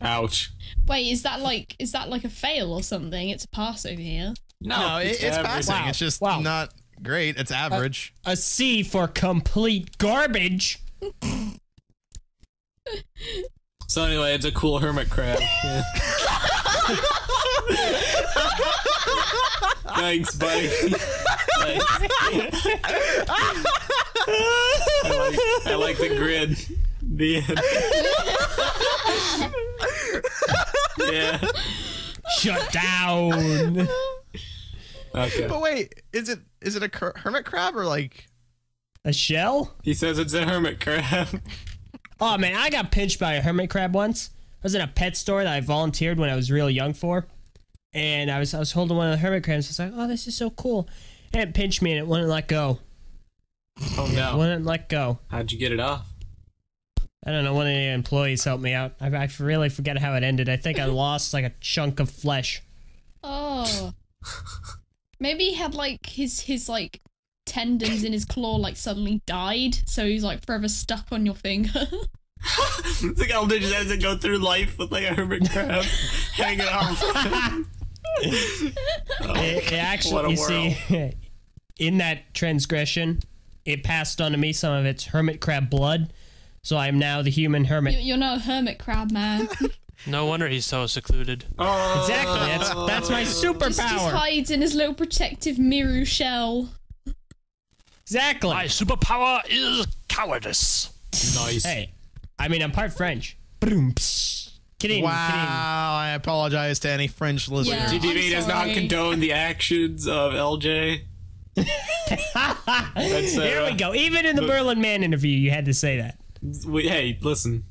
Ouch. Wait, is that like is that like a fail or something? It's a pass over here. No, No, it, it's passing. Wow. It's just Wow. not great. It's average. A C for complete garbage. So anyway, it's a cool hermit crab. Yeah. Thanks, buddy. Thanks. I, like, I like the grid. The end. yeah. Shut down. Okay. But wait, is it is it a cur- hermit crab or like? A shell? He says it's a hermit crab. Oh man, I got pinched by a hermit crab once. I was in a pet store that I volunteered when I was real young for, and I was I was holding one of the hermit crabs. I was like, "Oh, this is so cool," and it pinched me and it wouldn't let go. Oh no. Wouldn't let go. How'd you get it off? I don't know. One of the employees helped me out. I, I really forget how it ended. I think I lost like a chunk of flesh. Oh. Maybe he had like his his like tendons in his claw like suddenly died, so he's like forever stuck on your finger. It's like Elder just has to go through life with like a hermit crab hanging off. Oh, it, it actually, What a you see, in that transgression, it passed on to me some of its hermit crab blood. So I am now the human hermit. You- You're not a hermit crab, man. No wonder he's so secluded. Oh, Exactly. That's that's my superpower. just, just hides in his little protective Miru shell. Exactly. My superpower is cowardice. nice. Hey, I mean I'm part French. Boom. psh. Kidding. Wow, I apologize to any French listeners. Yeah. TTV does not condone the actions of LJ. Kidding. That's, uh, Here we go. Even in the Berlin Man interview, you had to say that. We, hey, listen.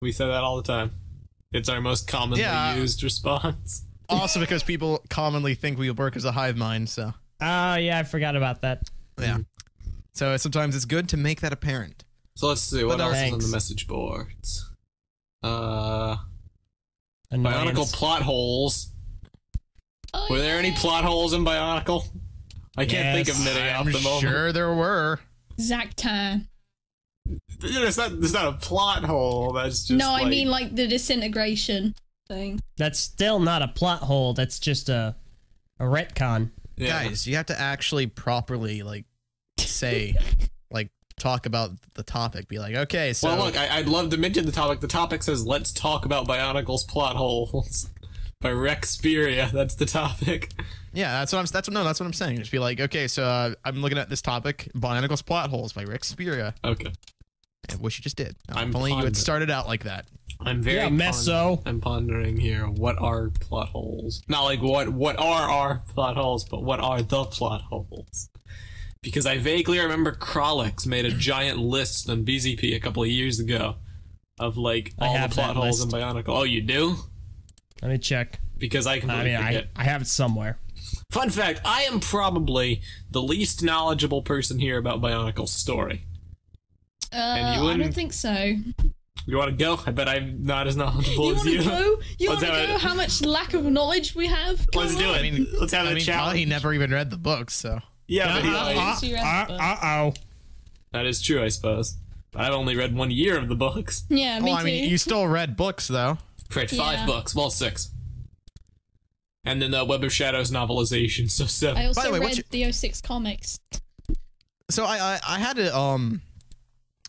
We say that all the time. It's our most commonly Yeah. used response. also, because people commonly think we work as a hive mind, so Oh yeah, I forgot about that. yeah. So sometimes it's good to make that apparent. So let's see what But, uh, else is on the message boards. Uh, Annoyance. Bionicle plot holes. Oh, Were there any plot holes in Bionicle? I can't think of Yes. many off I'm the moment. sure there were. Zaktan. It's not. It's not a plot hole. That's just. No, I mean like the disintegration thing. That's still not a plot hole. That's just a a retcon. yeah. Guys, you have to actually properly like say, like talk about the topic. Be like, okay, so Well, look, I, I'd love to mention the topic. The topic says, "Let's talk about Bionicle's plot holes." By RECspiriah, that's the topic. yeah, that's what I'm. That's no, that's what I'm saying. Just be like, okay, so uh, I'm looking at this topic, Bionicle's plot holes by Rick Speria. Okay, I wish you just did. I'm if only you had pondering. started out like that. I'm very. Yeah, meso. I'm pondering here. What are plot holes? Not like what what are our plot holes, but what are the plot holes? Because I vaguely remember Krolix made a giant list on BZP a couple of years ago of like I all the have plot that holes list. in Bionicle. Oh, you do? Let me check. Because I can I completely mean, I, forget. I have it somewhere. Fun fact: I am probably the least knowledgeable person here about Bionicle's story. Uh, And you I wouldn't- don't think so. You want to go? I bet I'm not as knowledgeable You as want you. to go? You want to have go? it. How much lack of knowledge we have? Come Let's do it. I mean, Let's have I a mean, challenge. Probably never even read the book, so Yeah, but he, Uh-huh. like, So you read the book. Uh oh. that is true, I suppose. I've only read one year of the books. Yeah, me well, I too. mean, you still read books though. Read five Yeah. books. Well, six. And then the Web of Shadows novelization, so seven. I also By the way, what's read the 06 comics. So I, I I had to um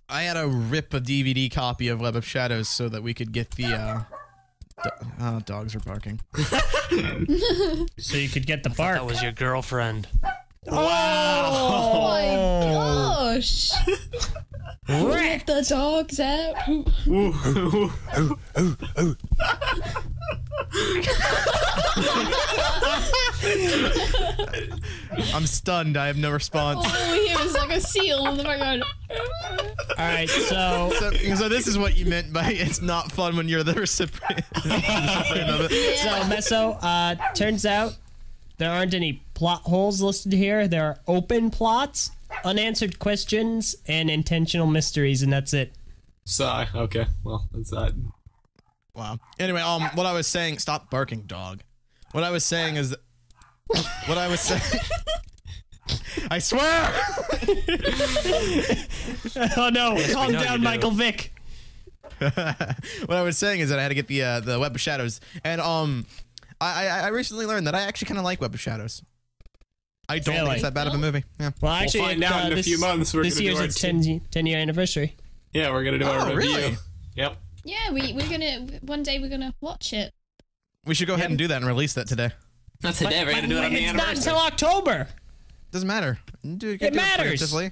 I had to rip a DVD copy of Web of Shadows so that we could get the uh do- oh, dogs are barking. So you could get the bark. That was your girlfriend. Oh my gosh! Let the dogs out. I'm stunned. I have no response. All we hear is like a seal in the background. All right. So So, so this is what you meant by it's not fun when you're the recipient, recipient of it. so Meso. Uh, turns out there aren't any plot holes listed here. There are open plots, unanswered questions, and intentional mysteries, and that's it. Sigh. Okay, well, that's that. Wow. Anyway, um, what I was saying. Stop barking, dog. What I was saying is, what I was saying. I swear. Oh no! Calm down, you do. Michael Vick. what I was saying is that I had to get the uh, the Web of Shadows, and um, I I, I recently learned that I actually kind of like Web of Shadows. I don't think it's that bad of a movie. Yeah. Well, actually, find out uh, in a this, few months. We're this gonna do year's our its team. 10, 10 year anniversary. Yeah, we're gonna do our Oh, review. really? Yep. Yeah, we we're gonna one day we're gonna watch it. We should go ahead and do that and release that today. Not today. day. We're gonna do it on the it's not anniversary. until October. Doesn't matter. Do, you can It do matters. preemptively.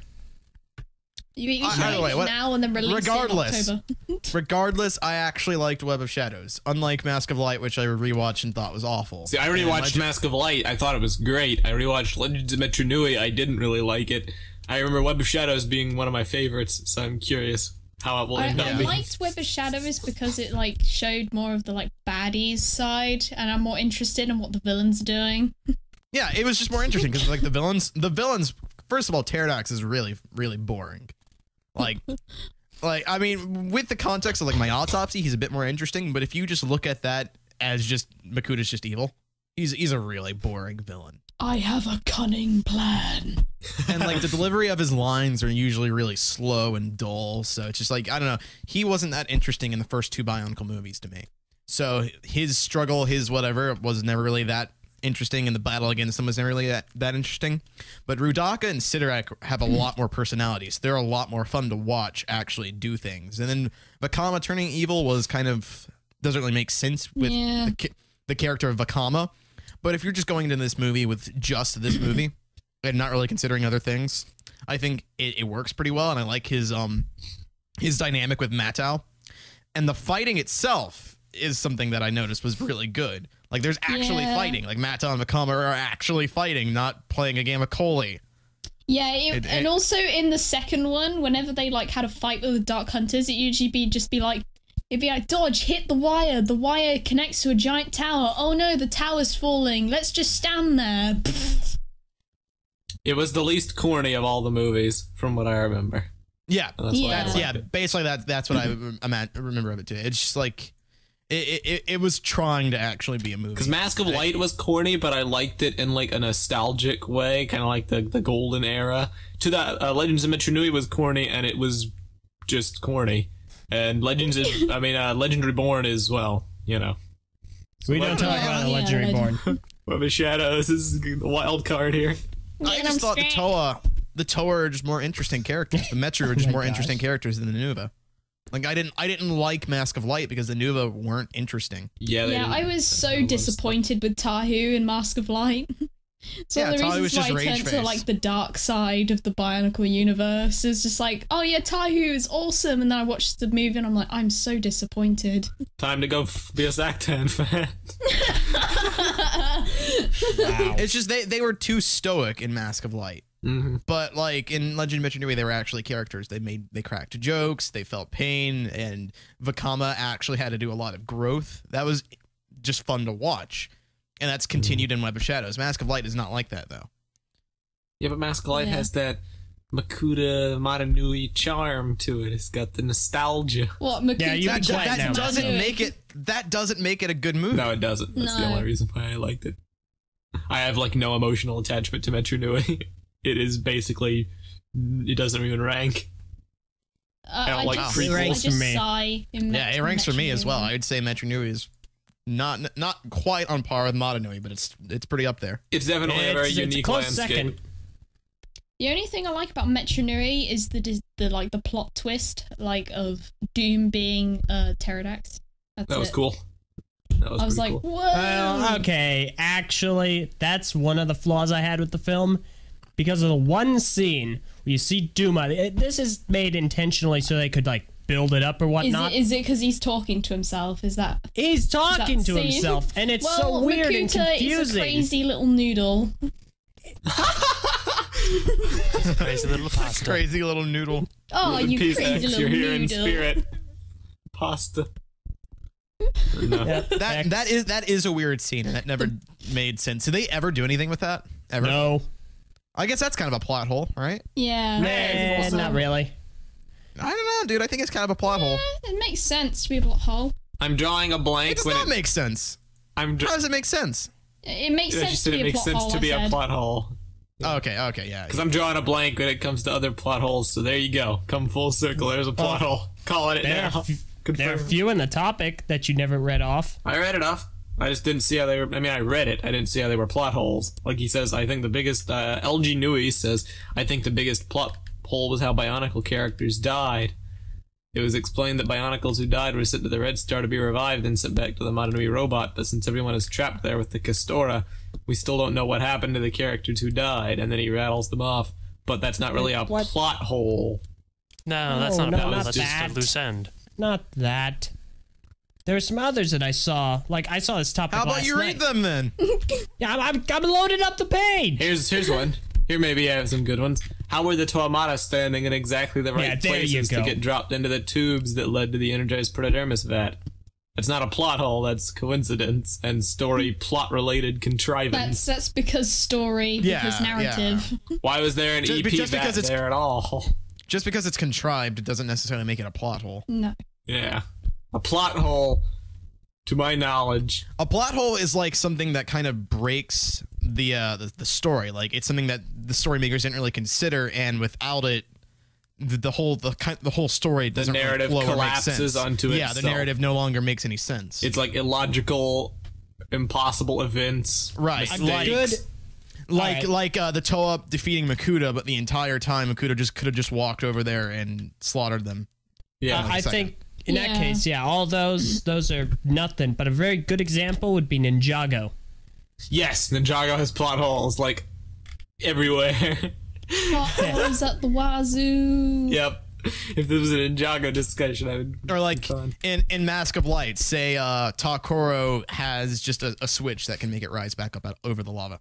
You, you Uh, should either make it what- now and then release regardless. it in October. Regardless, I actually liked Web of Shadows, unlike Mask of Light, which I rewatched and thought was awful. See, I And rewatched Legend- Mask of Light. I thought it was great. I rewatched Legends of Metru Nui. I didn't really like it. I remember Web of Shadows being one of my favorites, so I'm curious how it will I, end I up being. liked Web of Shadows because it like showed more of the like baddies side, and I'm more interested in what the villains are doing. Yeah, it was just more interesting because like the villains, the villains. First of all, Teridax is really, really boring. Like, like I mean, with the context of like my autopsy, he's a bit more interesting. But if you just look at that as just Makuta's just evil, he's he's a really boring villain. I have a cunning plan. and like the delivery of his lines are usually really slow and dull. So it's just like I don't know. He wasn't that interesting in the first two Bionicle movies to me. So his struggle, his whatever, was never really that interesting, and the battle against him was never really that, that interesting. But Roodaka and Sidorak have a lot more personalities. They're a lot more fun to watch actually do things. And then Vakama turning evil was kind of doesn't really make sense with Yeah. the, the character of Vakama. But if you're just going into this movie with just this movie and not really considering other things, I think it, it works pretty well. And I like his um his dynamic with Matau. And the fighting itself is something that I noticed was really good. Like there's actually Yeah. fighting. Like Matau and Vakama are actually fighting, not playing a game of Kohlii. Yeah, it, It- and it- also in the second one, whenever they like had a fight with the Dark Hunters, it usually be just be like it'd be like dodge, hit the wire. The wire connects to a giant tower. Oh no, the tower's falling. Let's just stand there. It was the least corny of all the movies, from what I remember. Yeah. And that's I Yeah. liked yeah, basically that that's what I I'm remember of it too. It's just like it, it, it was trying to actually be a movie. Because Mask of Light was corny, but I liked it in like a nostalgic way, kind of like the the golden era. To that, uh, Legends of Metru Nui was corny, and it was just corny. And Legends, is, I mean, uh, Legend Reborn is well, you know, We don't talk about the yeah, Legend Legend. Reborn. Web of Shadows is the wild card here. I just I'm thought the. Toa, the Toa are just more interesting characters. The Metru are just Oh more gosh. interesting characters than the Nuva. Like I didn't, I didn't like Mask of Light because the Nuva weren't interesting. Yeah, Yeah, I was so what was. disappointed with Tahu in Mask of Light. So Yeah, the Tahu was reasons just why I rage turned to like the dark side of the Bionicle universe. is just like, oh yeah, Tahu is awesome, and then I watched the movie and I'm like, I'm so disappointed. Time to go f- be a Zaktan fan. Wow. It's just they, they were too stoic in Mask of Light. Hmm But like in Legend of Metru they were actually characters. They made they cracked jokes. They felt pain, and Vakama actually had to do a lot of growth. That was just fun to watch, and that's continued in Web of Shadows. Mask of Light is not like that though. Yeah, but Mask of Light Yeah. has that Makuta Mata Nui charm to it. It's got the nostalgia. What Makuta Yeah, you That, can quiet that now. doesn't Tahu. make it. That doesn't make it a good movie. No, it doesn't. That's the only reason why I liked it. I have like no emotional attachment to Metru Nui. it is basically it doesn't even rank. Uh, don't I like just, prequels. I Ranks just for me. sigh in Yeah, Met- it ranks for me as well. I'd say Metru Nui is not not quite on par with Mata Nui, but it's it's pretty up there. It's definitely a very It's- it's unique close landscape. second. The only thing I like about Metru Nui is the the like the plot twist, like of Dume being uh Teridax. That's That was it. cool. That was I was like, cool. whoa. Well, okay. Actually, that's one of the flaws I had with the film. Because of the one scene where you see Dume, it, this is made intentionally so they could like build it up or Is whatnot. it is it because he's talking to himself? Is that He's talking that to scene? himself, and it's well, so weird and Makuta is a confusing. crazy little noodle. Crazy little pasta. Crazy little noodle. Oh, you Peace crazy little you're here in noodle. spirit. Pasta. No. Yep, That X. that is that is a weird scene. And that never made sense. Did they ever do anything with that? Ever? no, I guess that's kind of a plot hole, right? Yeah. eh, awesome. not really. I don't know, dude. I think it's kind of a plot hole. Eh, It makes sense to be a plot hole. I'm drawing a blank. It blank does when not it, make sense. I'm How dra- does it make sense? It makes I sense just to said be it a makes plot sense hole. to be a plot hole. Okay, okay, yeah. Because I'm drawing a blank when it comes to other plot holes. So there you go. Come full circle. There's a plot hole. Calling it There, now. f- there are Confirmed. few in the topic that you never read off. I read it off. I just didn't see how they were. I mean, I read it. I didn't see how they were plot holes. Like he says, I think the biggest. Uh, LG Nui says, I think the biggest plot hole was how Bionicle characters died. It was explained that Bionicles who died were sent to the Red Star to be revived and sent back to the Mata Nui robot, but since everyone is trapped there with the Kestora, we still don't know what happened to the characters who died, and then he rattles them off. But that's not really a What? plot hole. No, that's No, not a plot hole. not That's just a loose end. Not that. There were some others that I saw. Like I saw this topic. How about last you read night. them then? Yeah, I'm, I'm, I'm loading up the page. Here's here's one. Here maybe I have some good ones. How were the Toa Mata standing in exactly the right Yeah, places to get dropped into the tubes that led to the energized protodermis vat? It's not a plot hole, that's coincidence and story plot related contrivance. That's that's because story, Yeah, because narrative. Why was there an Just- EP just vat because it's- there at all? Just because it's contrived, it doesn't necessarily make it a plot hole. No. Yeah. A plot hole, to my knowledge. A plot hole is like something that kind of breaks the uh the, the story. Like it's something that the story makers didn't really consider, and without it, the, the whole the ki- the whole story doesn't really narrative flow or make collapses sense. onto yeah, the narrative no longer makes any sense. It's like illogical, impossible events. Right. mistakes. Like- Good. like Alright. like uh, the Toa defeating Makuta, but the entire time Makuta just could have just walked over there and slaughtered them. yeah. Uh, I second. think in that case, yeah, all those those are nothing. But a very good example would be Ninjago. yes, Ninjago has plot holes like everywhere. Plot holes at the wazoo. yep. If this was a Ninjago discussion, I would. Or like Fun. in in Mask of Light, say uh, Ta-Koro has just a, a switch that can make it rise back up out, over the lava.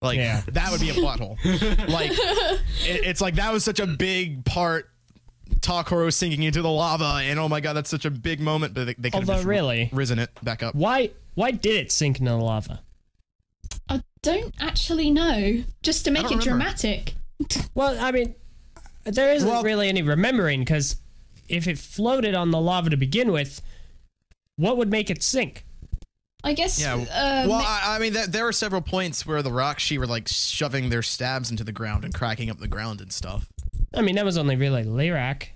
Like Yeah. that would be a plot hole. like it, it's like that was such a big part. Ta-Koro sinking into the lava, and oh my god, that's such a big moment. But they, they could have Although just really- risen it back up. Why why did it sink into the lava? I don't actually know. Just to make it remember. dramatic. Well, I mean, there isn't Well- really any remembering because if it floated on the lava to begin with, what would make it sink? I guess. Yeah. uh, well, ma- I, I mean, th- there were several points where the Rahkshi were like shoving their stabs into the ground and cracking up the ground and stuff. I mean, that was only really Lyrak.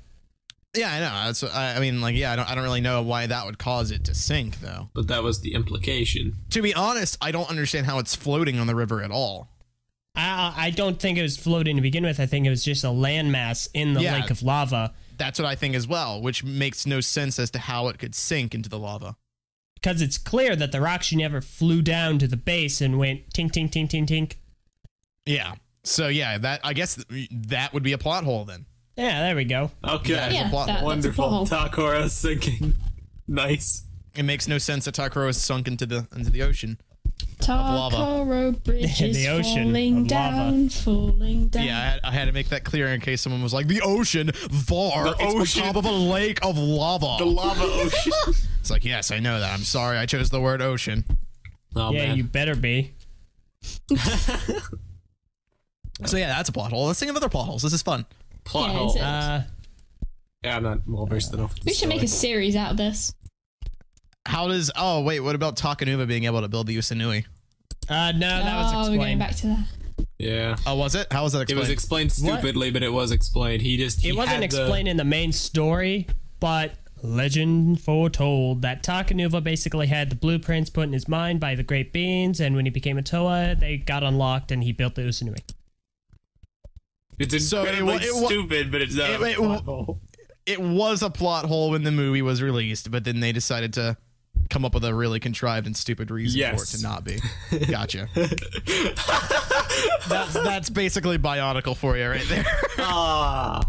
Yeah, I know. That's, I, I mean, like, yeah, I don't, I don't really know why that would cause it to sink, though. But that was the implication. To be honest, I don't understand how it's floating on the river at all. I I don't think it was floating to begin with. I think it was just a landmass in the Yeah. lake of lava. That's what I think as well, which makes no sense as to how it could sink into the lava. Because it's clear that the Rahkshi never flew down to the base and went tink tink tink tink tink. Yeah. So yeah, that I guess that would be a plot hole then. Yeah, there we go. Okay. Yeah, yeah, plot that, hole. that's a plot Wonderful. hole. Ta-Koro sinking. nice. It makes no sense that Ta-Koro is sunk into the into the ocean. lava. Ta-Koro Bridge The is ocean falling of lava. down, falling down. Yeah, I had, I had to make that clear in case someone was like, "The ocean, Var, The it's ocean. on top of a lake of lava." The lava ocean. It's like, yes, I know that. I'm sorry, I chose the word ocean. oh, yeah, man. you better be. So yeah, that's a plot hole. Let's think of other plot holes. This is fun. plot Yeah, hole. Uh, yeah, I'm not well versed enough. with we should make a series out of this. How does? Oh wait, what about Takanuva being able to build the Ussanui? uh, no, that was oh, we're going back to that. Yeah. Oh, was it? How was that explained? It was explained stupidly, but it was explained. He just he It wasn't had the- explained in the main story, but legend foretold that Takanuva basically had the blueprints put in his mind by the Great Beings, and when he became a Toa, they got unlocked and he built the Ussanui. It's So it incredibly it stupid, but it's not it- a it plot hole. it was a plot hole when the movie was released, but then they decided to come up with a really contrived and stupid reason for it to not be. Gotcha. that's that's basically Bionicle for you right there. Ah.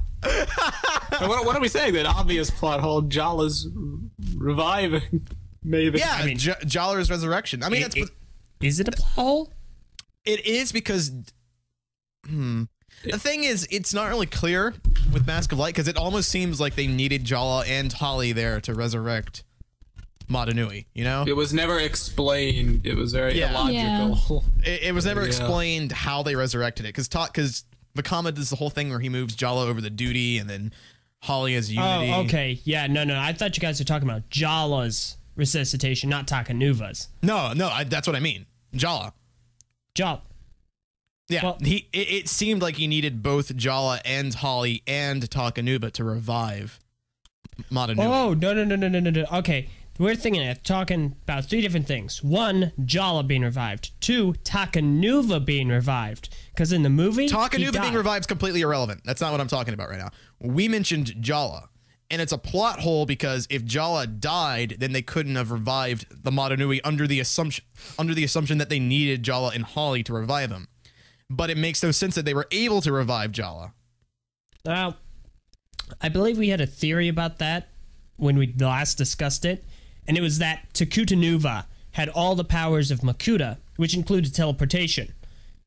So what, what are we saying? That obvious plot hole. Jala's reviving. Maybe. yeah, mean- J- Joller's resurrection. I mean, It- it's, Is it a plot hole? it is because. Hmm. The thing is, it's not really clear with Mask of Light because it almost seems like they needed Jala and Hahli there to resurrect Mata Nui. You know, It was never explained. It was very Yeah. illogical. It, it was never Yeah. explained how they resurrected it because because Vakama does the whole thing where he moves Jala over the duty and then Hahli as oh, Unity. Oh, okay. Yeah, no, no. I thought you guys were talking about Jala's resuscitation, not Takanuva's. No, no, I, that's what I mean. Jala. Jala. Yeah, Well- he. It, it seemed like he needed both Jala and Hahli and Takanuva to revive Mata Nui. Oh, no, no, no, no, no, no, no. Okay. We're thinking of talking about three different things. One, Jala being revived. Two, Takanuva being revived. Because in the movie, Takanuva being revived is completely irrelevant. That's not what I'm talking about right now. We mentioned Jala, and it's a plot hole because if Jala died, then they couldn't have revived the Mata Nui under the assumption under the assumption that they needed Jala and Hahli to revive him. But it makes no sense that they were able to revive Jala. Now, I believe we had a theory about that when we last discussed it, and it was that Takutanuva had all the powers of Makuta, which included teleportation.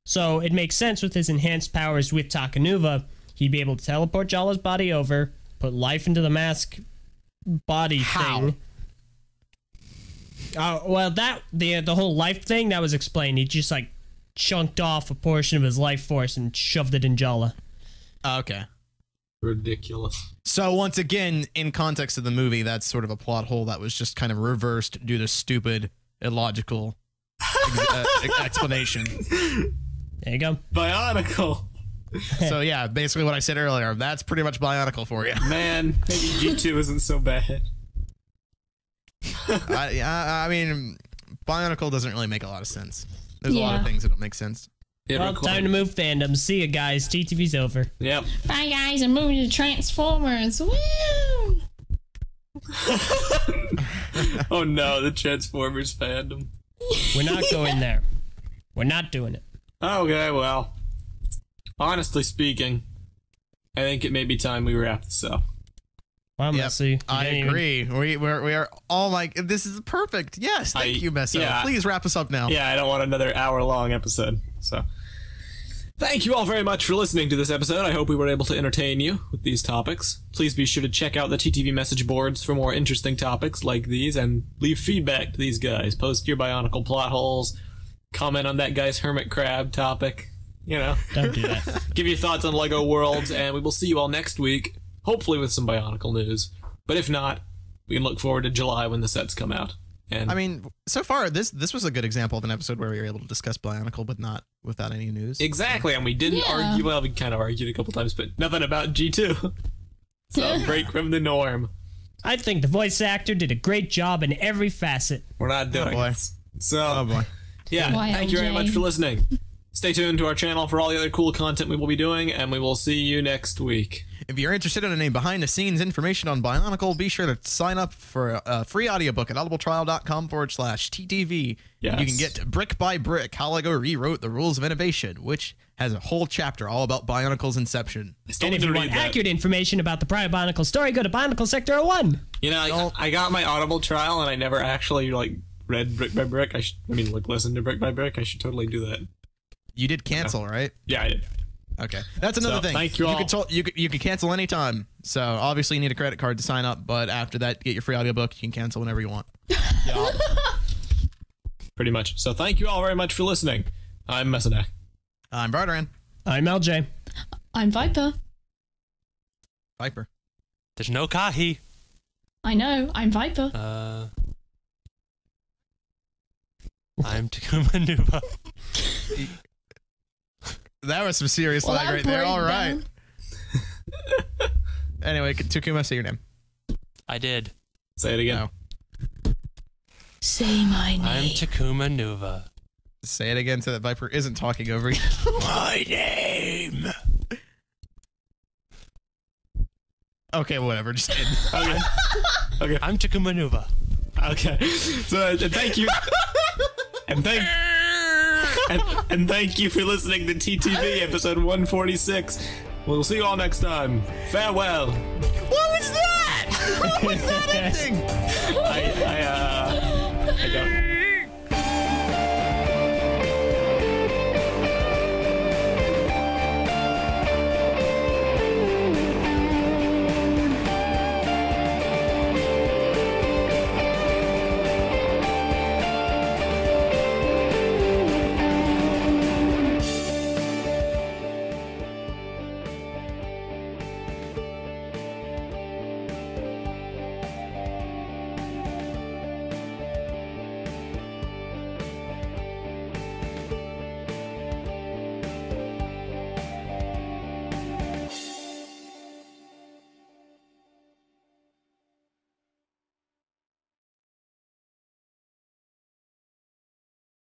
So it makes sense with his enhanced powers with Takanuva, he'd be able to teleport Jala's body over, put life into the mask body How? thing. Oh well, that the the whole life thing that was explained. He just like chunked off a portion of his life force and shoved it in Jala. Oh, okay. Ridiculous. So once again, in context of the movie, that's sort of a plot hole that was just kind of reversed due to stupid, illogical ex- uh, explanation. There you go. Bionicle. So yeah, basically what I said earlier, that's pretty much Bionicle for you. Man, maybe G2 isn't so bad. I, I, I mean, Bionicle doesn't really make a lot of sense. There's a lot of things that don't make sense. It Well, requires- time to move fandom. See you guys. TTV's over. Yep. Bye guys, I'm moving to Transformers. Woo! Oh no, the Transformers fandom. We're not going there. We're not doing it. Okay, well. Honestly speaking, I think it may be time we wrap this up. Wow, Yep, Messi. you I didn't even- agree. We we're, we are. Oh my! This is perfect. Yes, thank I- you, Meso. yeah. Please wrap us up now. Yeah, I don't want another hour long episode. So, thank you all very much for listening to this episode. I hope we were able to entertain you with these topics. Please be sure to check out the TTV message boards for more interesting topics like these and leave feedback to these guys. Post your bionicle plot holes, comment on that guy's hermit crab topic. You know, Don't do that. give your thoughts on Lego Worlds, and we will see you all next week, hopefully with some bionicle news. But if not, we can look forward to July when the sets come out. And I mean, so far this this was a good example of an episode where we were able to discuss Bionicle, but not without any news. Exactly, and we didn't Yeah. argue. Well, we kind of argued a couple times, but nothing about G two. so break from the norm. I think the voice actor did a great job in every facet. We're not doing oh, boy. this. So Oh boy. yeah, YLJ. thank you very much for listening. Stay tuned to our channel for all the other cool content we will be doing, and we will see you next week. If you're interested in any behind the scenes information on Bionicle, be sure to sign up for a free audiobook at audibletrial.com forward slash TTV. Yes. You can get Brick by Brick How Lego Rewrote the Rules of Innovation, which has a whole chapter all about Bionicle's inception. And if to you want that. accurate information about the prior Bionicle story, go to Bionicle Sector 01. You know, I, I got my Audible trial, and I never actually like read Brick by Brick. I, sh- I mean, like listened to Brick by Brick. I should totally do that. You did cancel, right? Yeah, I did. Okay, that's another So, thing. thank you all. could tol- you could you could cancel anytime. So obviously you need a credit card to sign up, but after that, get your free audiobook. You can cancel whenever you want. Yeah. Pretty much. So thank you all very much for listening. I'm Messadak. I'm Barteran I'm LJ. I'm Viper. Viper. There's no Kahi. I know, I'm Viper. Uh, I'm Takuma Nuva. That was some serious Well, lag that right there. All right. Anyway, Takuma, say your name. I did. Say it again. No. Say my name. I'm Takuma Nuva. Say it again so that Viper isn't talking over you. My name. okay, whatever. Just kidding. Okay. I'm Takuma Nuva. Okay. So uh, thank you. and thank and, and thank you for listening to TTV episode 146. We'll see you all next time. Farewell. what was that? What was that ending? I I uh I don't